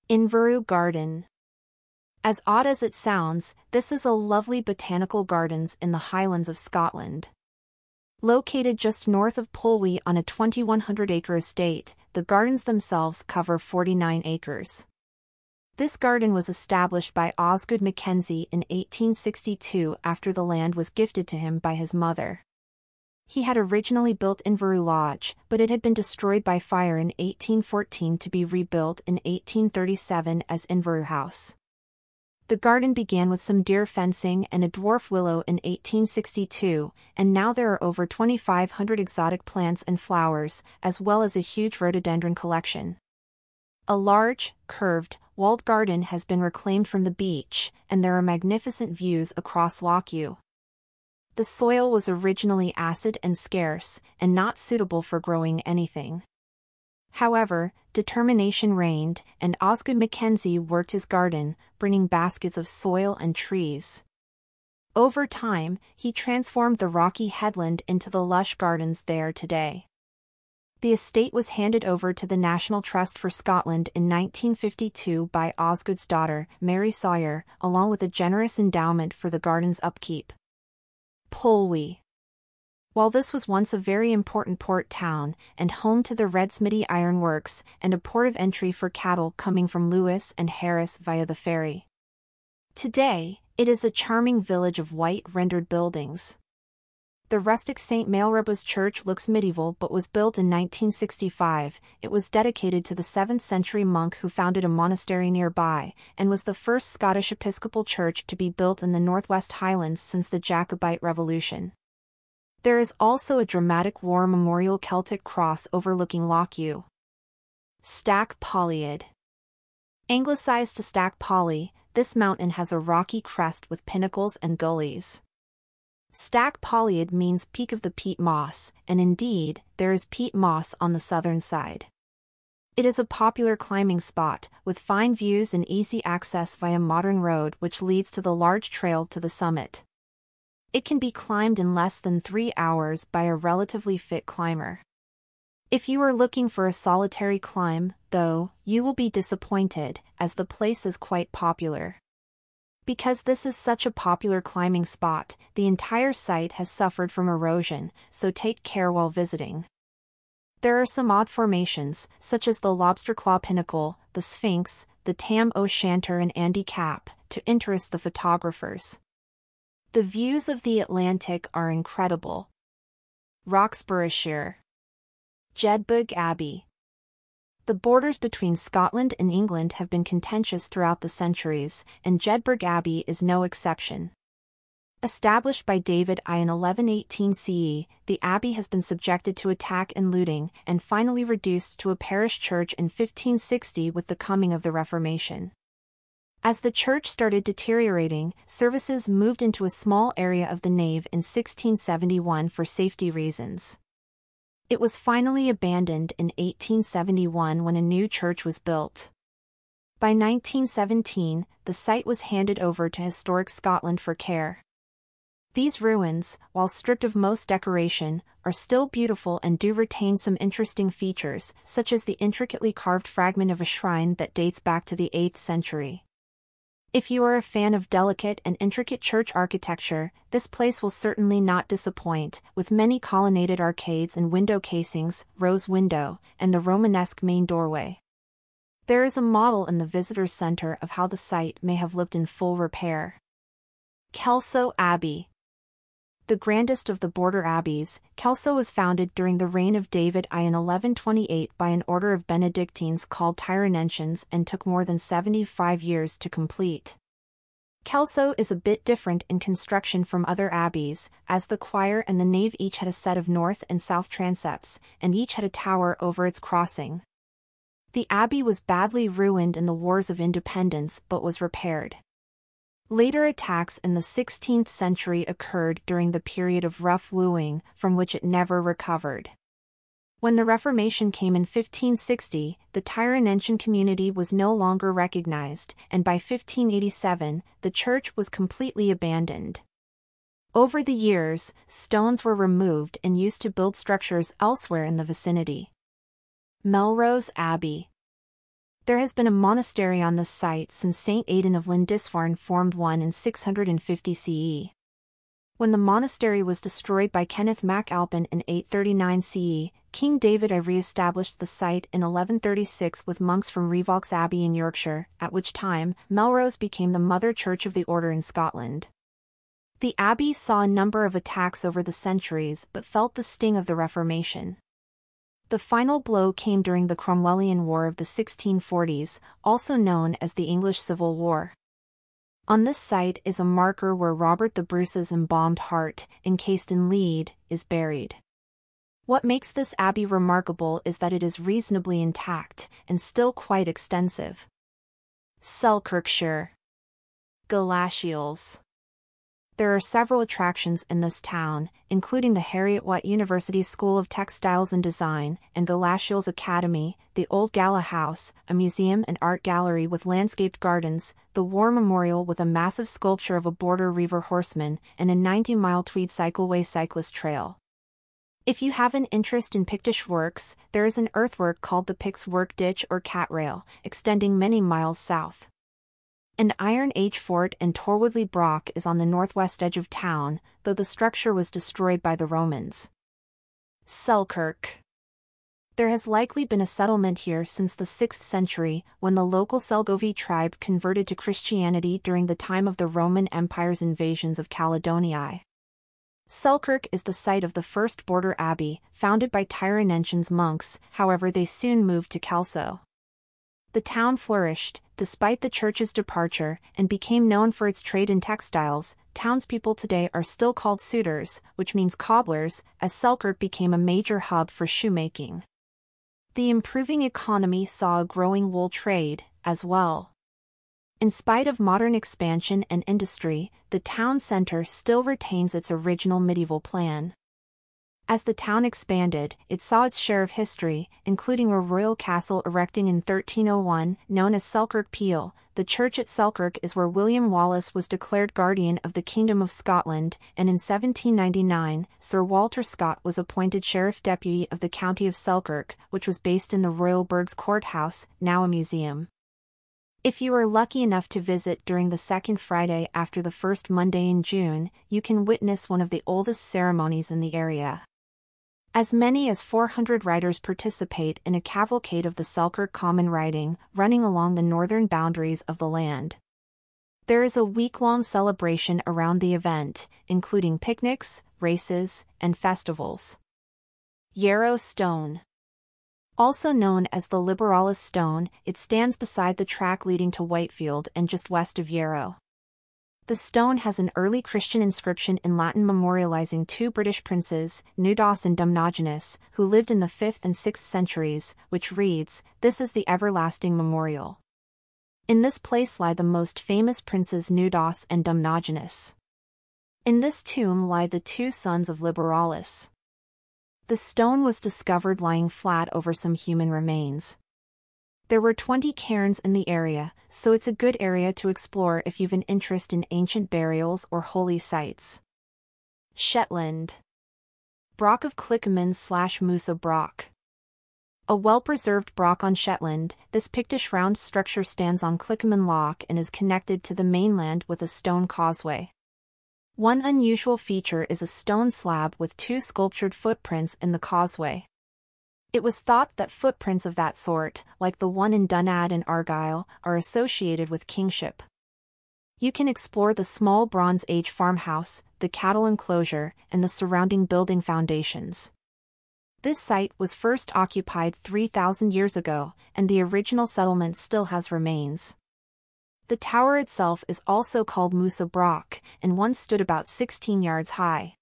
Inverewe Garden as odd as it sounds, this is a lovely botanical gardens in the Highlands of Scotland. Located just north of Poolewe on a 2100-acre estate, the gardens themselves cover 49 acres. This garden was established by Osgood Mackenzie in 1862 after the land was gifted to him by his mother. He had originally built Inverewe Lodge, but it had been destroyed by fire in 1814 to be rebuilt in 1837 as Inverewe House. The garden began with some deer fencing and a dwarf willow in 1862, and now there are over 2,500 exotic plants and flowers, as well as a huge rhododendron collection. A large, curved, walled garden has been reclaimed from the beach, and there are magnificent views across Loch. The soil was originally acid and scarce, and not suitable for growing anything. However, determination reigned, and Osgood Mackenzie worked his garden, bringing baskets of soil and trees. Over time, he transformed the rocky headland into the lush gardens there today. The estate was handed over to the National Trust for Scotland in 1952 by Osgood's daughter, Mary Sawyer, along with a generous endowment for the garden's upkeep. Poolewe while this was once a very important port town and home to the Red Smiddy Iron Works and a port of entry for cattle coming from Lewis and Harris via the ferry. Today, it is a charming village of white rendered buildings. The rustic St. Maelrebus Church looks medieval but was built in 1965. It was dedicated to the 7th century monk who founded a monastery nearby, and was the first Scottish Episcopal church to be built in the Northwest Highlands since the Jacobite Revolution. There is also a dramatic war memorial Celtic cross overlooking Loch Ewe. Stac Pollaidh Anglicized to Stack Polley, this mountain has a rocky crest with pinnacles and gullies. Stack Pollaidh means peak of the peat moss, and indeed, there is peat moss on the southern side. It is a popular climbing spot, with fine views and easy access via modern road which leads to the large trail to the summit. It can be climbed in less than three hours by a relatively fit climber. If you are looking for a solitary climb, though, you will be disappointed, as the place is quite popular. Because this is such a popular climbing spot, the entire site has suffered from erosion, so take care while visiting. There are some odd formations, such as the Lobster Claw Pinnacle, the Sphinx, the Tam O'Shanter and Andy Capp, to interest the photographers. The views of the Atlantic are incredible. Roxburghshire. Jedburgh Abbey. The borders between Scotland and England have been contentious throughout the centuries, and Jedburgh Abbey is no exception. Established by David I in 1118 CE, the abbey has been subjected to attack and looting, and finally reduced to a parish church in 1560 with the coming of the Reformation. As the church started deteriorating, services moved into a small area of the nave in 1671 for safety reasons. It was finally abandoned in 1871 when a new church was built. By 1917, the site was handed over to Historic Scotland for care. These ruins, while stripped of most decoration, are still beautiful and do retain some interesting features, such as the intricately carved fragment of a shrine that dates back to the 8th century. If you are a fan of delicate and intricate church architecture, this place will certainly not disappoint, with many colonnaded arcades and window casings, rose window, and the Romanesque main doorway. There is a model in the visitor's center of how the site may have looked in full repair. Kelso Abbey the grandest of the border abbeys, Kelso was founded during the reign of David I in 1128 by an order of Benedictines called Tironensians and took more than 75 years to complete. Kelso is a bit different in construction from other abbeys, as the choir and the nave each had a set of north and south transepts, and each had a tower over its crossing. The abbey was badly ruined in the Wars of Independence but was repaired. Later attacks in the 16th century occurred during the period of rough wooing, from which it never recovered. When the Reformation came in 1560, the Tironensian community was no longer recognized, and by 1587, the church was completely abandoned. Over the years, stones were removed and used to build structures elsewhere in the vicinity. Melrose Abbey there has been a monastery on this site since St. Aidan of Lindisfarne formed one in 650 CE. When the monastery was destroyed by Kenneth MacAlpin in 839 CE, King David I re-established the site in 1136 with monks from Rievaulx Abbey in Yorkshire, at which time, Melrose became the mother church of the order in Scotland. The abbey saw a number of attacks over the centuries but felt the sting of the Reformation. The final blow came during the Cromwellian War of the 1640s, also known as the English Civil War. On this site is a marker where Robert the Bruce's embalmed heart, encased in lead, is buried. What makes this abbey remarkable is that it is reasonably intact, and still quite extensive. Selkirkshire Galashiels there are several attractions in this town, including the Heriot-Watt University School of Textiles and Design and Galashiels Academy, the Old Gala House, a museum and art gallery with landscaped gardens, the War Memorial with a massive sculpture of a border reiver horseman, and a 90-mile Tweed Cycleway cyclist trail. If you have an interest in Pictish works, there is an earthwork called the Picts Work Ditch or Catrail, extending many miles south. An Iron Age fort in Torwoodlee Broch is on the northwest edge of town, though the structure was destroyed by the Romans. Selkirk There has likely been a settlement here since the 6th century, when the local Selgovi tribe converted to Christianity during the time of the Roman Empire's invasions of Caledonia. Selkirk is the site of the first border abbey, founded by Tironensians monks, however they soon moved to Kelso. The town flourished, despite the church's departure, and became known for its trade in textiles. Townspeople today are still called souters, which means cobblers, as Selkirk became a major hub for shoemaking. The improving economy saw a growing wool trade, as well. In spite of modern expansion and industry, the town center still retains its original medieval plan. As the town expanded, it saw its share of history, including a royal castle erecting in 1301, known as Selkirk Peel. The church at Selkirk is where William Wallace was declared guardian of the Kingdom of Scotland, and in 1799, Sir Walter Scott was appointed Sheriff Deputy of the County of Selkirk, which was based in the Royal Burghs Courthouse, now a museum. If you are lucky enough to visit during the second Friday after the first Monday in June, you can witness one of the oldest ceremonies in the area. As many as 400 riders participate in a cavalcade of the Selkirk Common riding, running along the northern boundaries of the land. There is a week-long celebration around the event, including picnics, races, and festivals. Yarrow Stone Also known as the Liberalis Stone, it stands beside the track leading to Whitefield and just west of Yarrow. The stone has an early Christian inscription in Latin memorializing two British princes, Cnoodos and Dumnogenus, who lived in the 5th and 6th centuries, which reads, This is the everlasting memorial. In this place lie the most famous princes Cnoodos and Dumnogenus. In this tomb lie the two sons of Liberalis. The stone was discovered lying flat over some human remains. There were 20 cairns in the area, so it's a good area to explore if you've an interest in ancient burials or holy sites. Shetland Broch of Clickimin slash Mousa Broch. A well-preserved broch on Shetland, this Pictish round structure stands on Clickimin Loch and is connected to the mainland with a stone causeway. One unusual feature is a stone slab with two sculptured footprints in the causeway. It was thought that footprints of that sort, like the one in Dunadd and Argyll, are associated with kingship. You can explore the small Bronze Age farmhouse, the cattle enclosure, and the surrounding building foundations. This site was first occupied 3,000 years ago, and the original settlement still has remains. The tower itself is also called Musa Broch, and once stood about 16 yards high.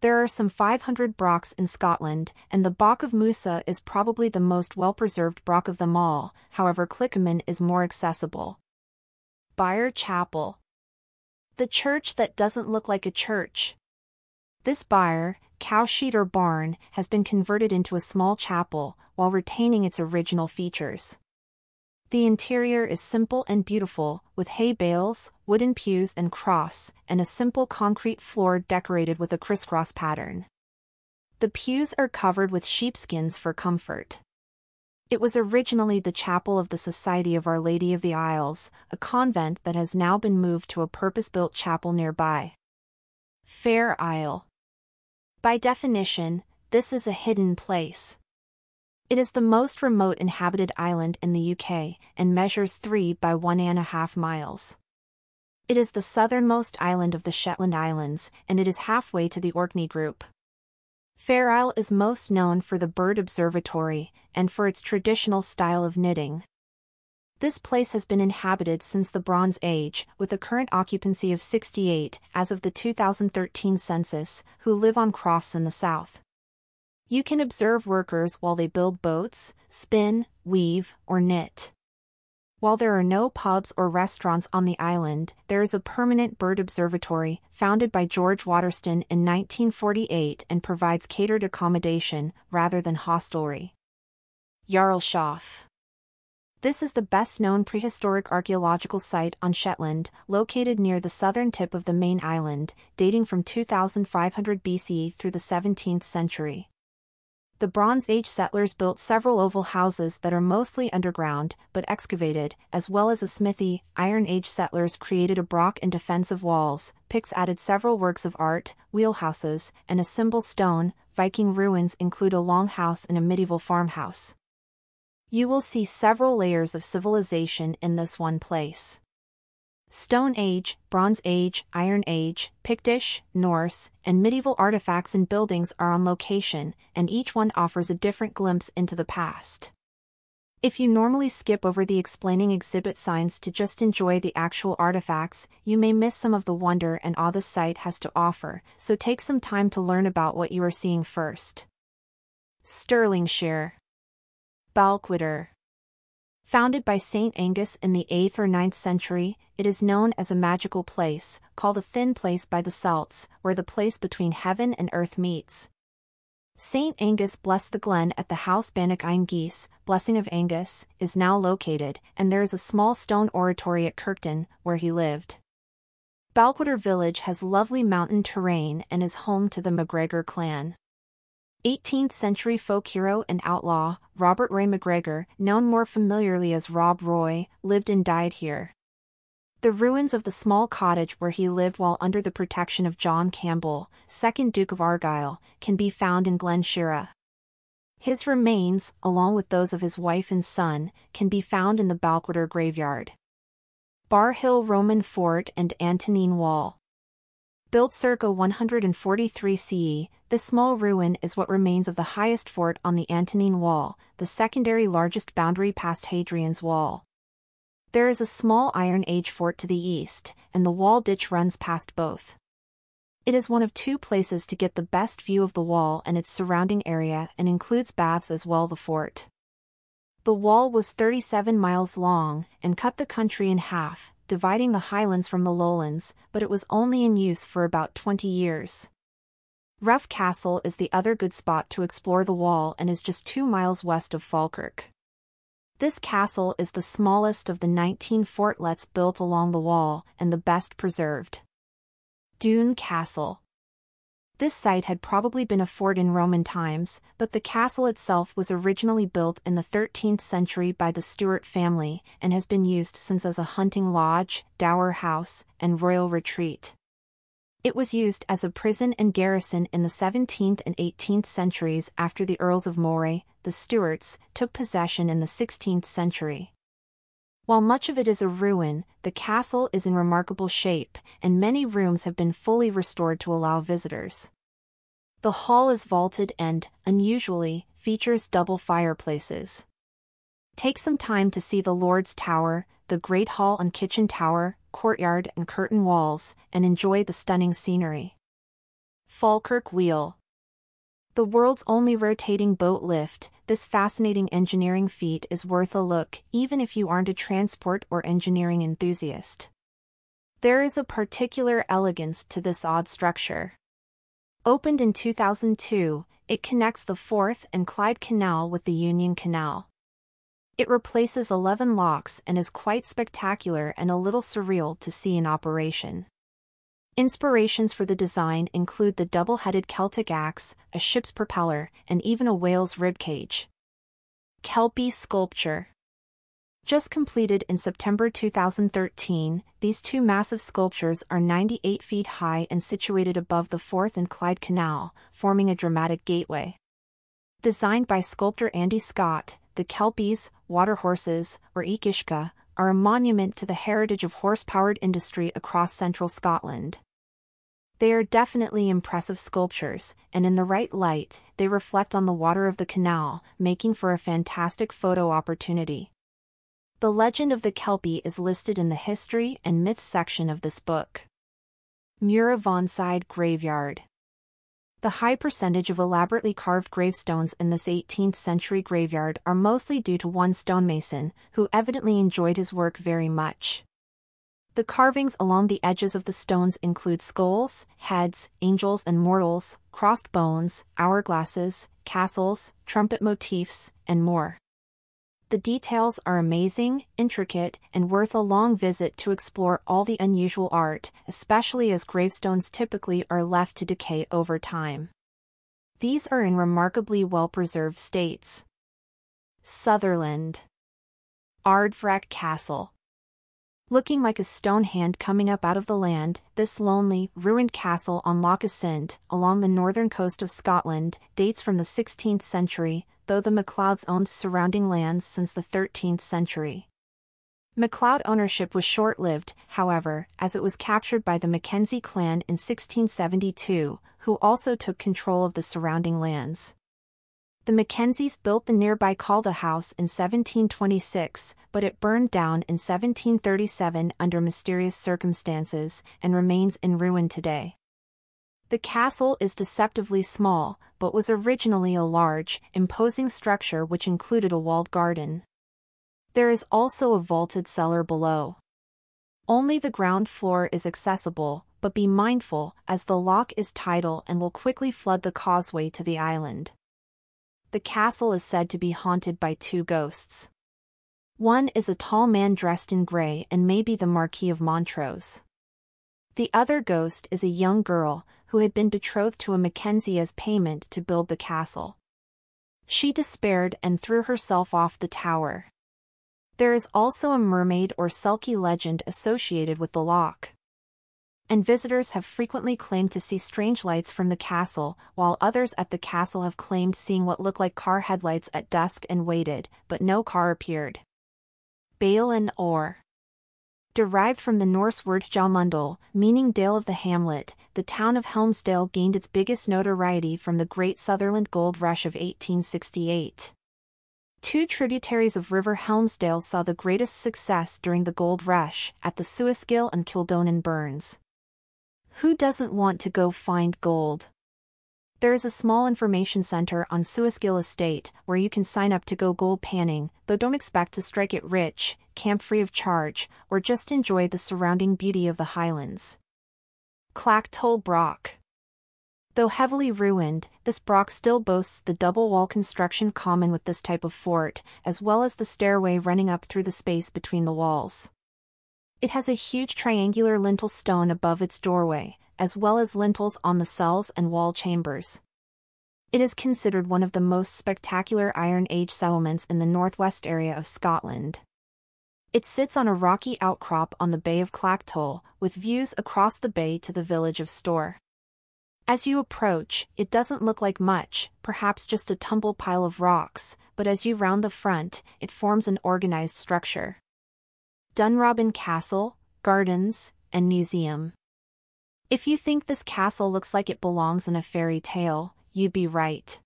There are some 500 brochs in Scotland, and the Broch of Musa is probably the most well-preserved broch of them all, however Clickimin is more accessible. Byre Chapel The church that doesn't look like a church. This byre, cowshed or barn, has been converted into a small chapel, while retaining its original features. The interior is simple and beautiful, with hay bales, wooden pews and cross, and a simple concrete floor decorated with a crisscross pattern. The pews are covered with sheepskins for comfort. It was originally the chapel of the Society of Our Lady of the Isles, a convent that has now been moved to a purpose-built chapel nearby. Fair Isle By definition, this is a hidden place. It is the most remote inhabited island in the UK and measures 3 by 1.5 miles. It is the southernmost island of the Shetland Islands and it is halfway to the Orkney Group. Fair Isle is most known for the bird observatory and for its traditional style of knitting. This place has been inhabited since the Bronze Age, with a current occupancy of 68 as of the 2013 census, who live on crofts in the south. You can observe workers while they build boats, spin, weave, or knit. While there are no pubs or restaurants on the island, there is a permanent bird observatory, founded by George Waterston in 1948 and provides catered accommodation, rather than hostelry. Jarlshof This is the best-known prehistoric archaeological site on Shetland, located near the southern tip of the main island, dating from 2500 BC through the 17th century the Bronze Age settlers built several oval houses that are mostly underground, but excavated, as well as a smithy. Iron Age settlers created a broch and defensive walls, Picts added several works of art, wheelhouses, and a symbol stone. Viking ruins include a long house and a medieval farmhouse. You will see several layers of civilization in this one place. Stone Age, Bronze Age, Iron Age, Pictish, Norse, and medieval artifacts and buildings are on location, and each one offers a different glimpse into the past. If you normally skip over the explaining exhibit signs to just enjoy the actual artifacts, you may miss some of the wonder and awe the site has to offer, so take some time to learn about what you are seeing first. Stirlingshire Balquhidder Founded by St. Angus in the 8th or 9th century, it is known as a magical place, called a thin place by the Celts, where the place between heaven and earth meets. St. Angus blessed the glen at the house Bannock Ein Geese, Blessing of Angus, is now located, and there is a small stone oratory at Kirkton, where he lived. Balquhidder village has lovely mountain terrain and is home to the MacGregor clan. 18th century folk hero and outlaw, Robert Roy MacGregor, known more familiarly as Rob Roy, lived and died here. The ruins of the small cottage where he lived while under the protection of John Campbell, 2nd Duke of Argyll, can be found in Glen Shira. His remains, along with those of his wife and son, can be found in the Balquhidder graveyard. Bar Hill Roman Fort and Antonine Wall Built circa 143 CE, this small ruin is what remains of the highest fort on the Antonine Wall, the secondary largest boundary past Hadrian's Wall. There is a small Iron Age fort to the east, and the wall ditch runs past both. It is one of two places to get the best view of the wall and its surrounding area and includes baths as well the fort. The wall was 37 miles long and cut the country in half, dividing the highlands from the lowlands, but it was only in use for about 20 years. Rough Castle is the other good spot to explore the wall and is just two miles west of Falkirk. This castle is the smallest of the 19 fortlets built along the wall and the best preserved. Doune Castle. This site had probably been a fort in Roman times, but the castle itself was originally built in the 13th century by the Stuart family and has been used since as a hunting lodge, dower house, and royal retreat. It was used as a prison and garrison in the 17th and 18th centuries after the Earls of Moray, the Stuarts, took possession in the 16th century. While much of it is a ruin, the castle is in remarkable shape, and many rooms have been fully restored to allow visitors. The hall is vaulted and, unusually, features double fireplaces. Take some time to see the Lord's Tower, the Great Hall and Kitchen Tower, courtyard and curtain walls, and enjoy the stunning scenery. Falkirk Wheel the world's only rotating boat lift, this fascinating engineering feat is worth a look even if you aren't a transport or engineering enthusiast. There is a particular elegance to this odd structure. Opened in 2002, it connects the Forth and Clyde Canal with the Union Canal. It replaces 11 locks and is quite spectacular and a little surreal to see in operation. Inspirations for the design include the double-headed Celtic axe, a ship's propeller, and even a whale's ribcage. Kelpie Sculpture Just completed in September 2013, these two massive sculptures are 98 feet high and situated above the Forth and Clyde Canal, forming a dramatic gateway. Designed by sculptor Andy Scott, the Kelpies, water horses, or each-uisge, are a monument to the heritage of horse-powered industry across central Scotland. They are definitely impressive sculptures, and in the right light, they reflect on the water of the canal, making for a fantastic photo opportunity. The legend of the Kelpie is listed in the History and Myths section of this book. Muiravonside Graveyard The high percentage of elaborately carved gravestones in this 18th century graveyard are mostly due to one stonemason, who evidently enjoyed his work very much. The carvings along the edges of the stones include skulls, heads, angels and mortals, crossed bones, hourglasses, castles, trumpet motifs, and more. The details are amazing, intricate, and worth a long visit to explore all the unusual art, especially as gravestones typically are left to decay over time. These are in remarkably well-preserved states. Sutherland Ardvreck Castle Looking like a stone hand coming up out of the land, this lonely, ruined castle on Loch Assynt, along the northern coast of Scotland, dates from the 16th century, though the MacLeods owned surrounding lands since the 13th century. MacLeod ownership was short-lived, however, as it was captured by the Mackenzie clan in 1672, who also took control of the surrounding lands. The Mackenzies built the nearby Calda House in 1726, but it burned down in 1737 under mysterious circumstances and remains in ruin today. The castle is deceptively small, but was originally a large, imposing structure which included a walled garden. There is also a vaulted cellar below. Only the ground floor is accessible, but be mindful, as the loch is tidal and will quickly flood the causeway to the island the castle is said to be haunted by two ghosts. One is a tall man dressed in grey and may be the Marquis of Montrose. The other ghost is a young girl, who had been betrothed to a Mackenzie as payment to build the castle. She despaired and threw herself off the tower. There is also a mermaid or Selkie legend associated with the loch and visitors have frequently claimed to see strange lights from the castle, while others at the castle have claimed seeing what looked like car headlights at dusk and waited, but no car appeared. Baile an Or Derived from the Norse word Hjalmundal, meaning Dale of the Hamlet, the town of Helmsdale gained its biggest notoriety from the Great Sutherland Gold Rush of 1868. Two tributaries of River Helmsdale saw the greatest success during the gold rush, at the Suisgill and Kildonan Burns. Who doesn't want to go find gold? There is a small information center on Suisgill Estate where you can sign up to go gold panning, though don't expect to strike it rich, camp free of charge, or just enjoy the surrounding beauty of the highlands. Clachtoll Broch Though heavily ruined, this broch still boasts the double wall construction common with this type of fort, as well as the stairway running up through the space between the walls. It has a huge triangular lintel stone above its doorway, as well as lintels on the cells and wall chambers. It is considered one of the most spectacular Iron Age settlements in the northwest area of Scotland. It sits on a rocky outcrop on the Bay of Clachtoll, with views across the bay to the village of Stoer. As you approach, it doesn't look like much, perhaps just a tumbled pile of rocks, but as you round the front, it forms an organized structure. Dunrobin Castle, Gardens, and Museum. If you think this castle looks like it belongs in a fairy tale, you'd be right.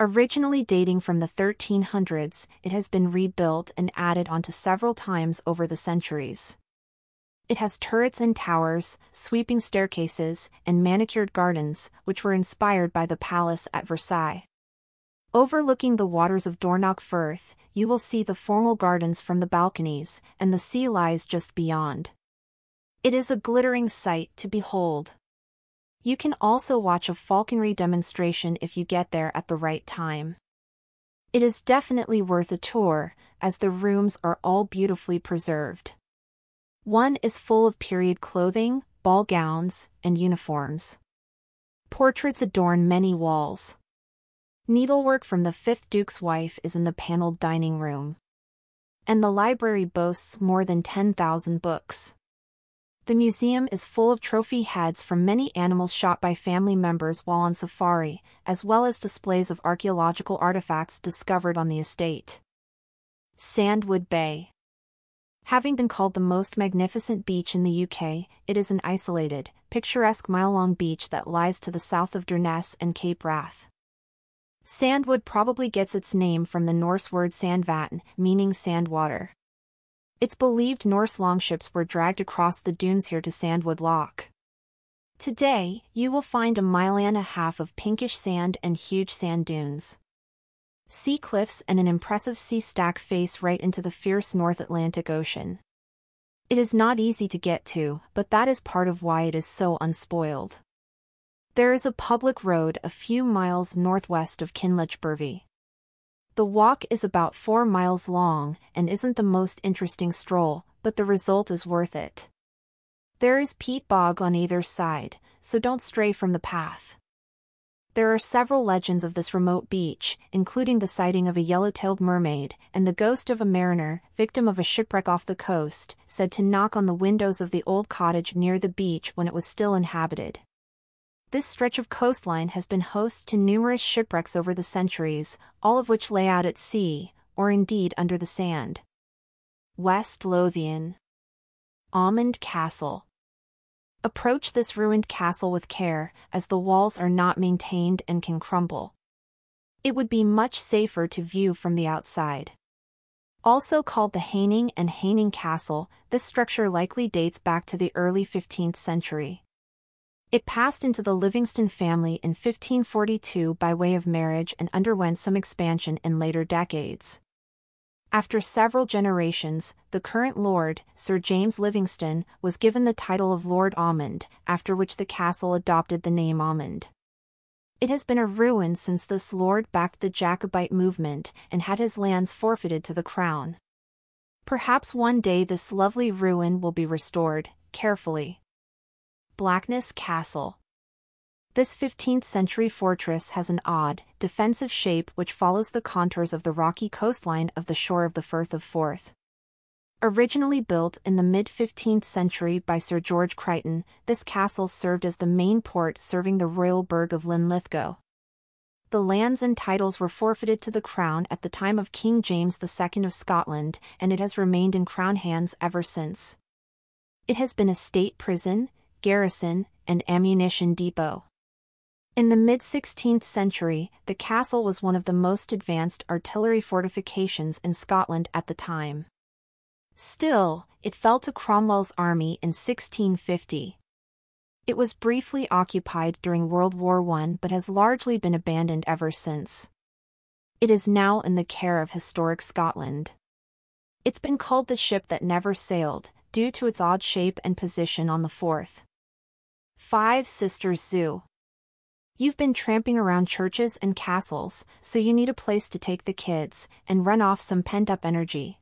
Originally dating from the 1300s, it has been rebuilt and added onto several times over the centuries. It has turrets and towers, sweeping staircases, and manicured gardens, which were inspired by the palace at Versailles. Overlooking the waters of Dornoch Firth, you will see the formal gardens from the balconies, and the sea lies just beyond. It is a glittering sight to behold. You can also watch a falconry demonstration if you get there at the right time. It is definitely worth a tour, as the rooms are all beautifully preserved. One is full of period clothing, ball gowns, and uniforms. Portraits adorn many walls. Needlework from the fifth Duke's wife is in the paneled dining room. And the library boasts more than 10,000 books. The museum is full of trophy heads from many animals shot by family members while on safari, as well as displays of archaeological artifacts discovered on the estate. Sandwood Bay Having been called the most magnificent beach in the UK, it is an isolated, picturesque mile-long beach that lies to the south of Durness and Cape Wrath. Sandwood probably gets its name from the Norse word sandvatn, meaning sand water. It's believed Norse longships were dragged across the dunes here to Sandwood Loch. Today, you will find a mile and a half of pinkish sand and huge sand dunes. Sea cliffs and an impressive sea stack face right into the fierce North Atlantic Ocean. It is not easy to get to, but that is part of why it is so unspoiled. There is a public road a few miles northwest of Kinlochbervie. The walk is about 4 miles long and isn't the most interesting stroll, but the result is worth it. There is peat bog on either side, so don't stray from the path. There are several legends of this remote beach, including the sighting of a yellow-tailed mermaid, and the ghost of a mariner, victim of a shipwreck off the coast, said to knock on the windows of the old cottage near the beach when it was still inhabited. This stretch of coastline has been host to numerous shipwrecks over the centuries, all of which lay out at sea, or indeed under the sand. West Lothian Almond Castle Approach this ruined castle with care, as the walls are not maintained and can crumble. It would be much safer to view from the outside. Also called the Haining and Haining Castle, this structure likely dates back to the early 15th century. It passed into the Livingston family in 1542 by way of marriage and underwent some expansion in later decades. After several generations, the current Lord, Sir James Livingston, was given the title of Lord Almond, after which the castle adopted the name Almond. It has been a ruin since this lord backed the Jacobite movement and had his lands forfeited to the crown. Perhaps one day this lovely ruin will be restored, carefully. Blackness Castle. This 15th century fortress has an odd, defensive shape which follows the contours of the rocky coastline of the shore of the Firth of Forth. Originally built in the mid-15th century by Sir George Crichton, this castle served as the main port serving the royal burgh of Linlithgow. The lands and titles were forfeited to the crown at the time of King James II of Scotland, and it has remained in crown hands ever since. It has been a state prison, garrison, and ammunition depot. In the mid-16th century, the castle was one of the most advanced artillery fortifications in Scotland at the time. Still, it fell to Cromwell's army in 1650. It was briefly occupied during World War I but has largely been abandoned ever since. It is now in the care of Historic Scotland. It's been called the ship that never sailed, due to its odd shape and position on the Forth. Five Sisters Zoo You've been tramping around churches and castles, so you need a place to take the kids and run off some pent-up energy.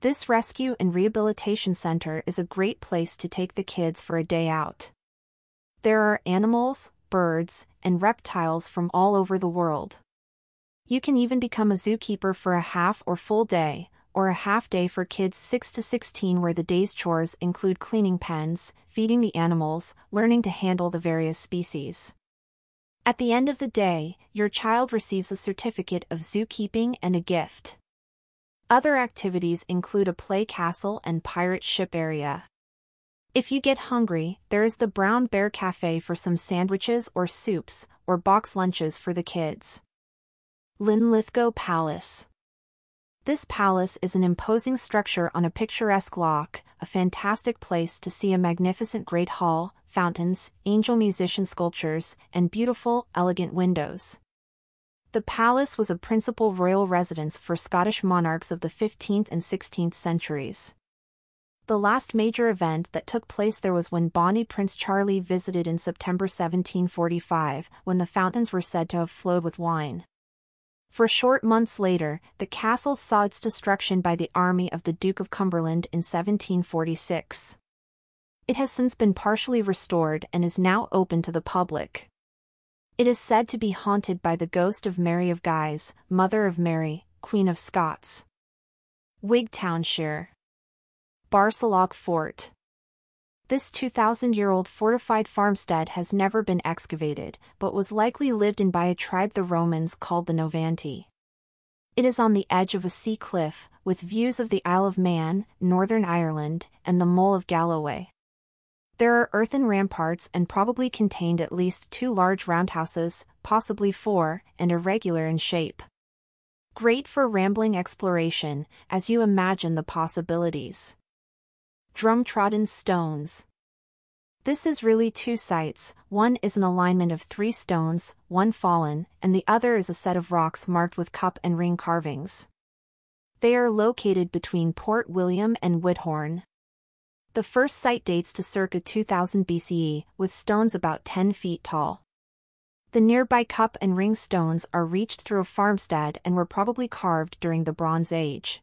This rescue and rehabilitation center is a great place to take the kids for a day out. There are animals, birds, and reptiles from all over the world. You can even become a zookeeper for a half or full day, or a half day for kids 6 to 16 where the day's chores include cleaning pens, feeding the animals, learning to handle the various species. At the end of the day, your child receives a certificate of zookeeping and a gift. Other activities include a play castle and pirate ship area. If you get hungry, there is the Brown Bear Cafe for some sandwiches or soups, or box lunches for the kids. Linlithgow Palace This palace is an imposing structure on a picturesque loch, a fantastic place to see a magnificent great hall, fountains, angel musician sculptures, and beautiful, elegant windows. The palace was a principal royal residence for Scottish monarchs of the 15th and 16th centuries. The last major event that took place there was when Bonnie Prince Charlie visited in September 1745, when the fountains were said to have flowed with wine. For short months later, the castle saw its destruction by the army of the Duke of Cumberland in 1746. It has since been partially restored and is now open to the public. It is said to be haunted by the ghost of Mary of Guise, mother of Mary, Queen of Scots. Wigtownshire. Barsalloch Fort. This 2,000-year-old fortified farmstead has never been excavated, but was likely lived in by a tribe the Romans called the Novanti. It is on the edge of a sea cliff, with views of the Isle of Man, Northern Ireland, and the Mull of Galloway. There are earthen ramparts and probably contained at least two large roundhouses, possibly four, and irregular in shape. Great for rambling exploration, as you imagine the possibilities. Drumtroddan stones. This is really two sites, one is an alignment of three stones, one fallen, and the other is a set of rocks marked with cup and ring carvings. They are located between Port William and Whithorn. The first site dates to circa 2000 BCE, with stones about 10 feet tall. The nearby cup and ring stones are reached through a farmstead and were probably carved during the Bronze Age.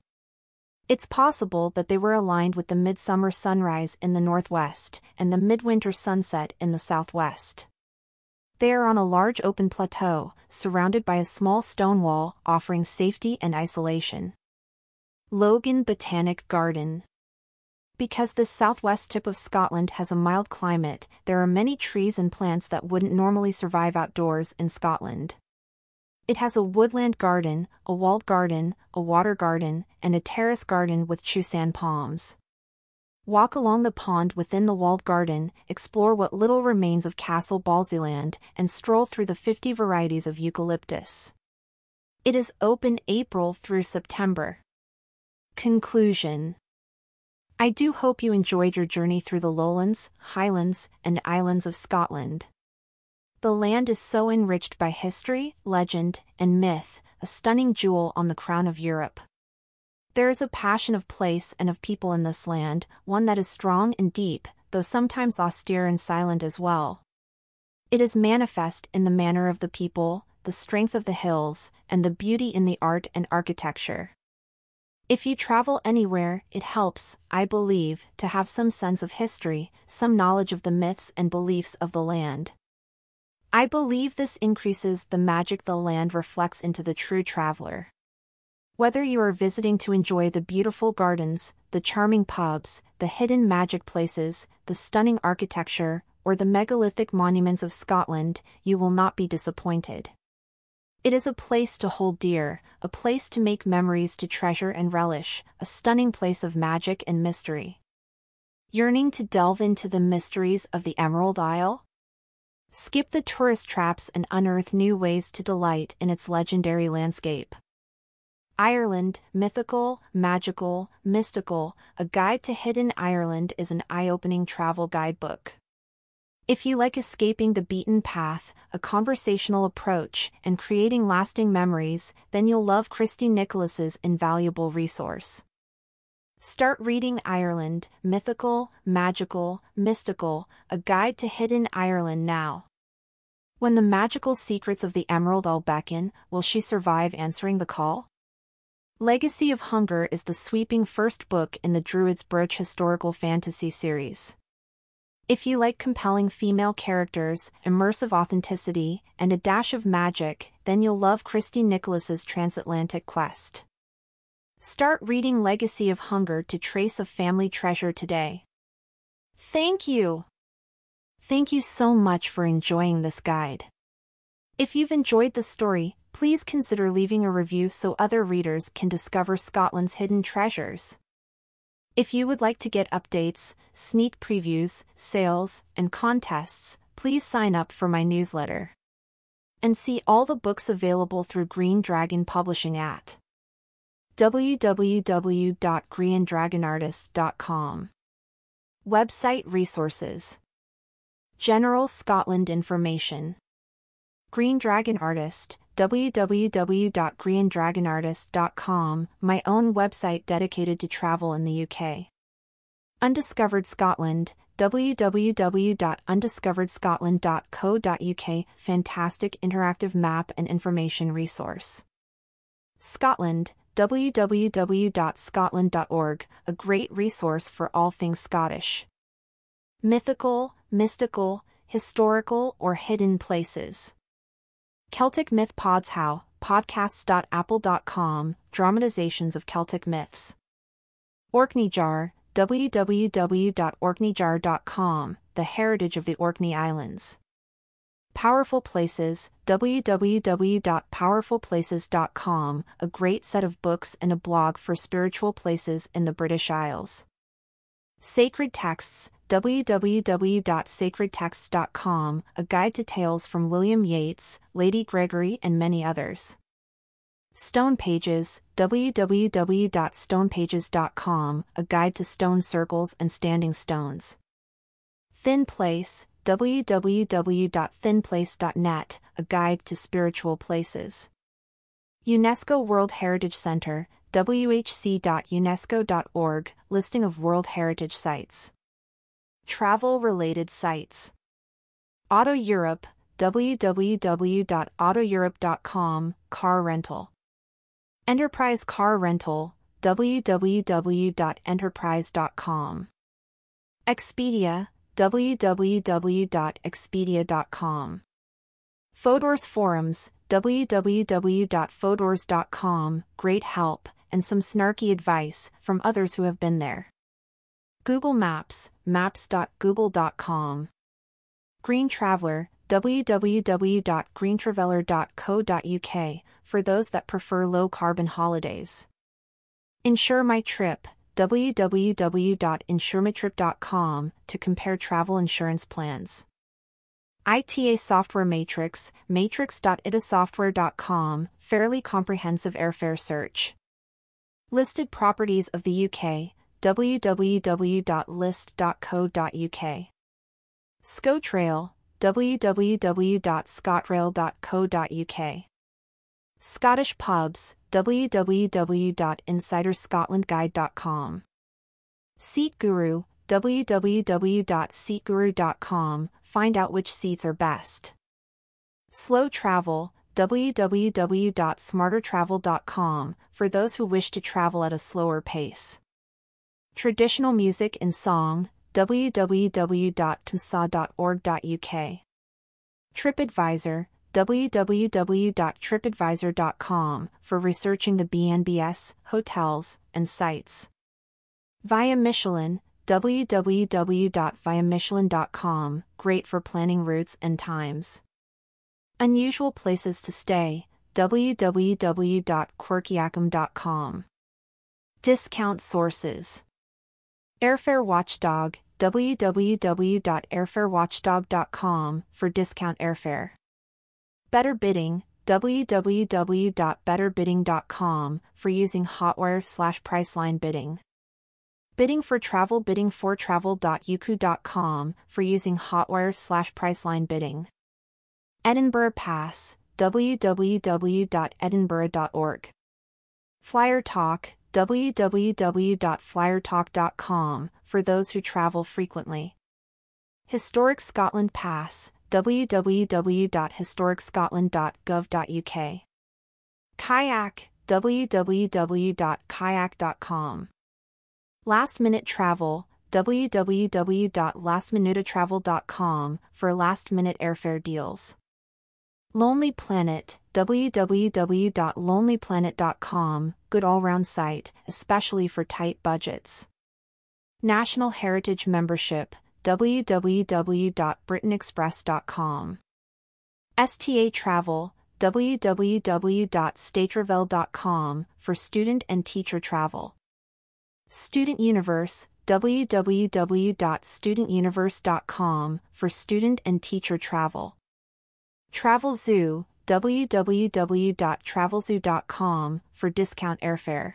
It's possible that they were aligned with the midsummer sunrise in the northwest and the midwinter sunset in the southwest. They are on a large open plateau, surrounded by a small stone wall offering safety and isolation. Logan Botanic Garden because this southwest tip of Scotland has a mild climate, there are many trees and plants that wouldn't normally survive outdoors in Scotland. It has a woodland garden, a walled garden, a water garden, and a terrace garden with Chusan palms. Walk along the pond within the walled garden, explore what little remains of Castle Balzieland, and stroll through the 50 varieties of eucalyptus. It is open April through September. Conclusion I do hope you enjoyed your journey through the lowlands, highlands, and islands of Scotland. The land is so enriched by history, legend, and myth, a stunning jewel on the crown of Europe. There is a passion of place and of people in this land, one that is strong and deep, though sometimes austere and silent as well. It is manifest in the manner of the people, the strength of the hills, and the beauty in the art and architecture. If you travel anywhere, it helps, I believe, to have some sense of history, some knowledge of the myths and beliefs of the land. I believe this increases the magic the land reflects into the true traveler. Whether you are visiting to enjoy the beautiful gardens, the charming pubs, the hidden magic places, the stunning architecture, or the megalithic monuments of Scotland, you will not be disappointed. It is a place to hold dear, a place to make memories to treasure and relish, a stunning place of magic and mystery. Yearning to delve into the mysteries of the Emerald Isle? Skip the tourist traps and unearth new ways to delight in its legendary landscape. Ireland, Mythical, Magical, Mystical, A Guide to Hidden Ireland is an eye-opening travel guidebook. If you like escaping the beaten path, a conversational approach, and creating lasting memories, then you'll love Christy Nicholas's invaluable resource. Start reading Ireland, Mythical, Magical, Mystical, A Guide to Hidden Ireland now. When the magical secrets of the Emerald Isle beckon, will she survive answering the call? Legacy of Hunger is the sweeping first book in the Druid's Brooch historical fantasy series. If you like compelling female characters, immersive authenticity, and a dash of magic, then you'll love Christy Nicholas's transatlantic quest. Start reading Legacy of Hunger to trace a family treasure today. Thank you! Thank you so much for enjoying this guide. If you've enjoyed the story, please consider leaving a review so other readers can discover Scotland's hidden treasures. If you would like to get updates, sneak previews, sales, and contests, please sign up for my newsletter. And see all the books available through Green Dragon Publishing at www.greendragonartist.com. Website resources General Scotland information Green Dragon Artist www.greendragonartist.com, my own website dedicated to travel in the UK. Undiscovered Scotland www.undiscoveredscotland.co.uk fantastic interactive map and information resource. Scotland www.scotland.org, a great resource for all things Scottish. Mythical, mystical, historical, or hidden places. Celtic Myth Podshow, podcasts.apple.com, dramatizations of Celtic myths. Orkney Jar, www.orkneyjar.com, the heritage of the Orkney Islands. Powerful Places, www.powerfulplaces.com, a great set of books and a blog for spiritual places in the British Isles. Sacred Texts, www.sacredtexts.com, a guide to tales from William Yeats, Lady Gregory and many others. Stone Pages, www.stonepages.com, a guide to stone circles and standing stones. Thin Place, www.thinplace.net, a guide to spiritual places. UNESCO World Heritage Center, whc.unesco.org, listing of World Heritage Sites. Travel-related sites. Auto Europe, www.autoeurope.com, car rental. Enterprise Car Rental, www.enterprise.com. Expedia, www.expedia.com. Fodor's Forums, www.fodors.com, great help, and some snarky advice from others who have been there. Google Maps, maps.google.com. Green Traveler, www.greentraveler.co.uk, for those that prefer low-carbon holidays. Insure My Trip, www.insuremytrip.com to compare travel insurance plans. ITA Software Matrix, matrix.itasoftware.com, fairly comprehensive airfare search. Listed properties of the UK, www.list.co.uk. ScotRail, www.scotrail.co.uk. Scottish pubs, www.insiderscotlandguide.com. Seat Guru, www.seatguru.com, find out which seats are best. Slow Travel, www.smartertravel.com, for those who wish to travel at a slower pace. Traditional Music and Song, www.tumsa.org.uk. TripAdvisor, www.tripadvisor.com for researching the BNBS, hotels, and sites. Via Michelin, www.viamichelin.com, great for planning routes and times. Unusual places to stay, www.quirkyacom.com. Discount sources. Airfare Watchdog, www.airfarewatchdog.com for discount airfare. Better Bidding, www.betterbidding.com for using Hotwire slash Priceline bidding. Bidding for travel bidding for travel.youku.com for using Hotwire slash Priceline bidding. Edinburgh Pass, www.edinburgh.org. Flyer Talk, www.flyertalk.com for those who travel frequently. Historic Scotland Pass, www.historicscotland.gov.uk. Kayak, www.kayak.com. Last Minute Travel, www.lastminutetravel.com for last minute airfare deals. Lonely Planet, www.lonelyplanet.com, good all-round site, especially for tight budgets. National Heritage Membership, www.britainexpress.com. STA Travel, www.statravel.com for student and teacher travel. Student Universe, www.studentuniverse.com for student and teacher travel. Travel Zoo, www.travelzoo.com for discount airfare.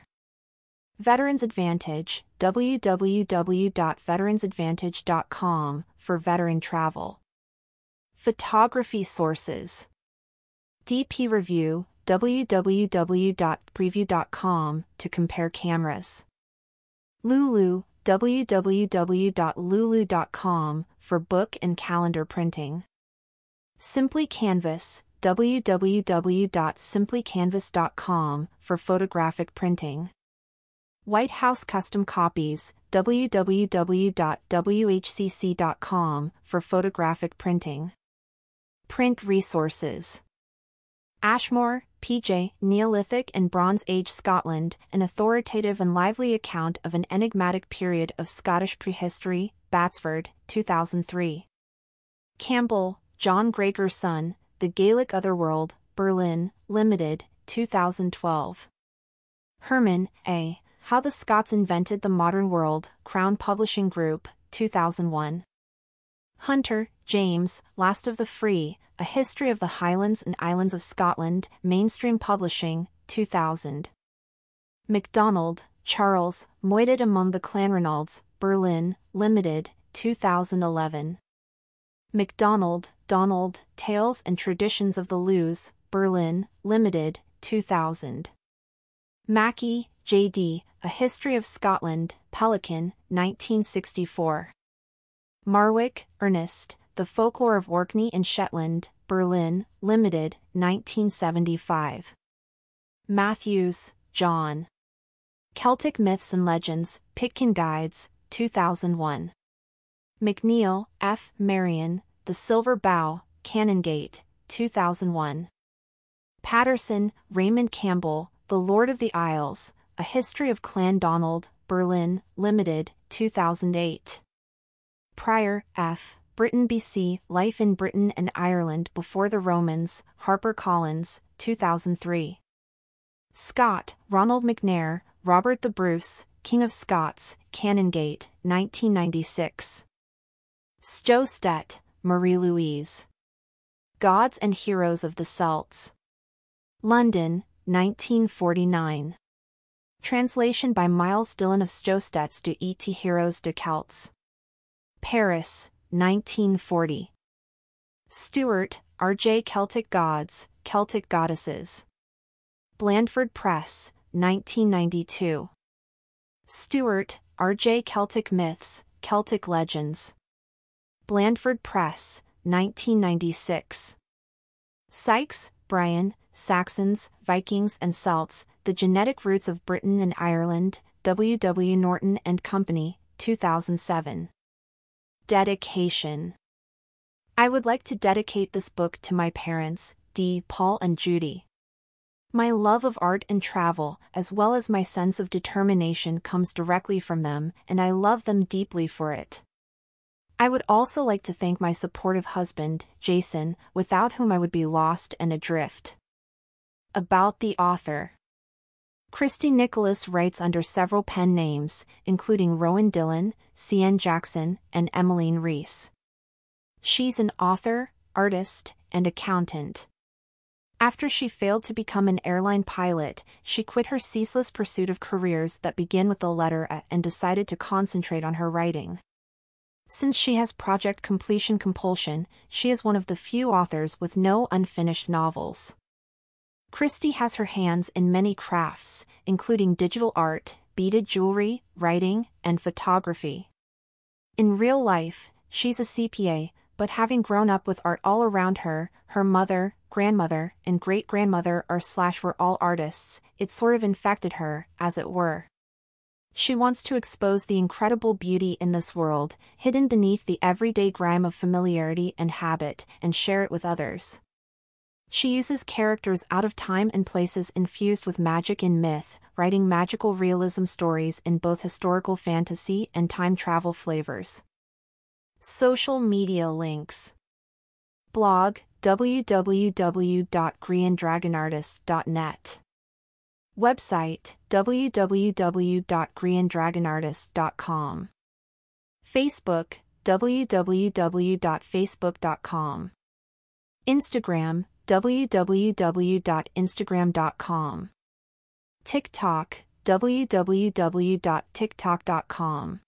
Veterans Advantage, www.veteransadvantage.com for veteran travel. Photography sources. DP Review, www.preview.com to compare cameras. Lulu, www.lulu.com for book and calendar printing. Simply Canvas, www.simplycanvas.com for photographic printing. White House Custom Copies, www.whcc.com for photographic printing. Print resources. Ashmore, PJ, Neolithic and Bronze Age Scotland, an authoritative and lively account of an enigmatic period of Scottish prehistory, Batsford, 2003. Campbell, John Gregorson, The Gaelic Otherworld, Birlinn, Limited, 2012. Herman, A. How the Scots Invented the Modern World, Crown Publishing Group, 2001. Hunter, James, Last of the Free, A History of the Highlands and Islands of Scotland, Mainstream Publishing, 2000. MacDonald, Charles, Moidart Among the Clanranalds, Birlinn, Limited, 2011. MacDonald, Donald, Tales and Traditions of the Lews, Birlinn, Limited, 2000. Mackie, J.D., A History of Scotland, Pelican, 1964. Marwick, Ernest, The Folklore of Orkney and Shetland, Birlinn, Limited, 1975. Matthews, John. Celtic Myths and Legends, Pitkin Guides, 2001. McNeill, F. Marion, The Silver Bough, Canongate, 2001. Paterson, Raymond Campbell, The Lord of the Isles, A History of Clan Donald, Birlinn, Limited, 2008. Pryor, F. Britain BC, Life in Britain and Ireland Before the Romans, HarperCollins, 2003. Scott, Ronald McNair, Robert the Bruce, King of Scots, Canongate, 1996. Sjoestedt, Marie-Louise. Gods and Heroes of the Celts. London, 1949. Translation by Myles Dillon of Sjoestedts de et Heroes de Celts. Paris, 1940. Stewart, R.J. Celtic Gods, Celtic Goddesses. Blandford Press, 1992. Stewart, R.J. Celtic Myths, Celtic Legends. Blandford Press, 1996. Sykes, Brian, Saxons, Vikings and Celts, The Genetic Roots of Britain and Ireland, W. W. Norton and Company, 2007. Dedication I would like to dedicate this book to my parents, D. Paul and Judy. My love of art and travel, as well as my sense of determination comes directly from them, and I love them deeply for it. I would also like to thank my supportive husband, Jason, without whom I would be lost and adrift. About the author Christy Nicholas writes under several pen names, including Rowan Dillon, C.N. Jackson, and Emmeline Reese. She's an author, artist, and accountant. After she failed to become an airline pilot, she quit her ceaseless pursuit of careers that begin with the letter A and decided to concentrate on her writing. Since she has project completion compulsion, she is one of the few authors with no unfinished novels. Christy has her hands in many crafts, including digital art, beaded jewelry, writing, and photography. In real life, she's a CPA, but having grown up with art all around her, her mother, grandmother, and great-grandmother are slash were all artists, it sort of infected her, as it were. She wants to expose the incredible beauty in this world, hidden beneath the everyday grime of familiarity and habit, and share it with others. She uses characters out of time and places infused with magic and myth, writing magical realism stories in both historical fantasy and time travel flavors. Social media links. Blog www.greendragonartist.net Website www.greendragonartist.com Facebook www.facebook.com Instagram www.instagram.com TikTok www.tiktok.com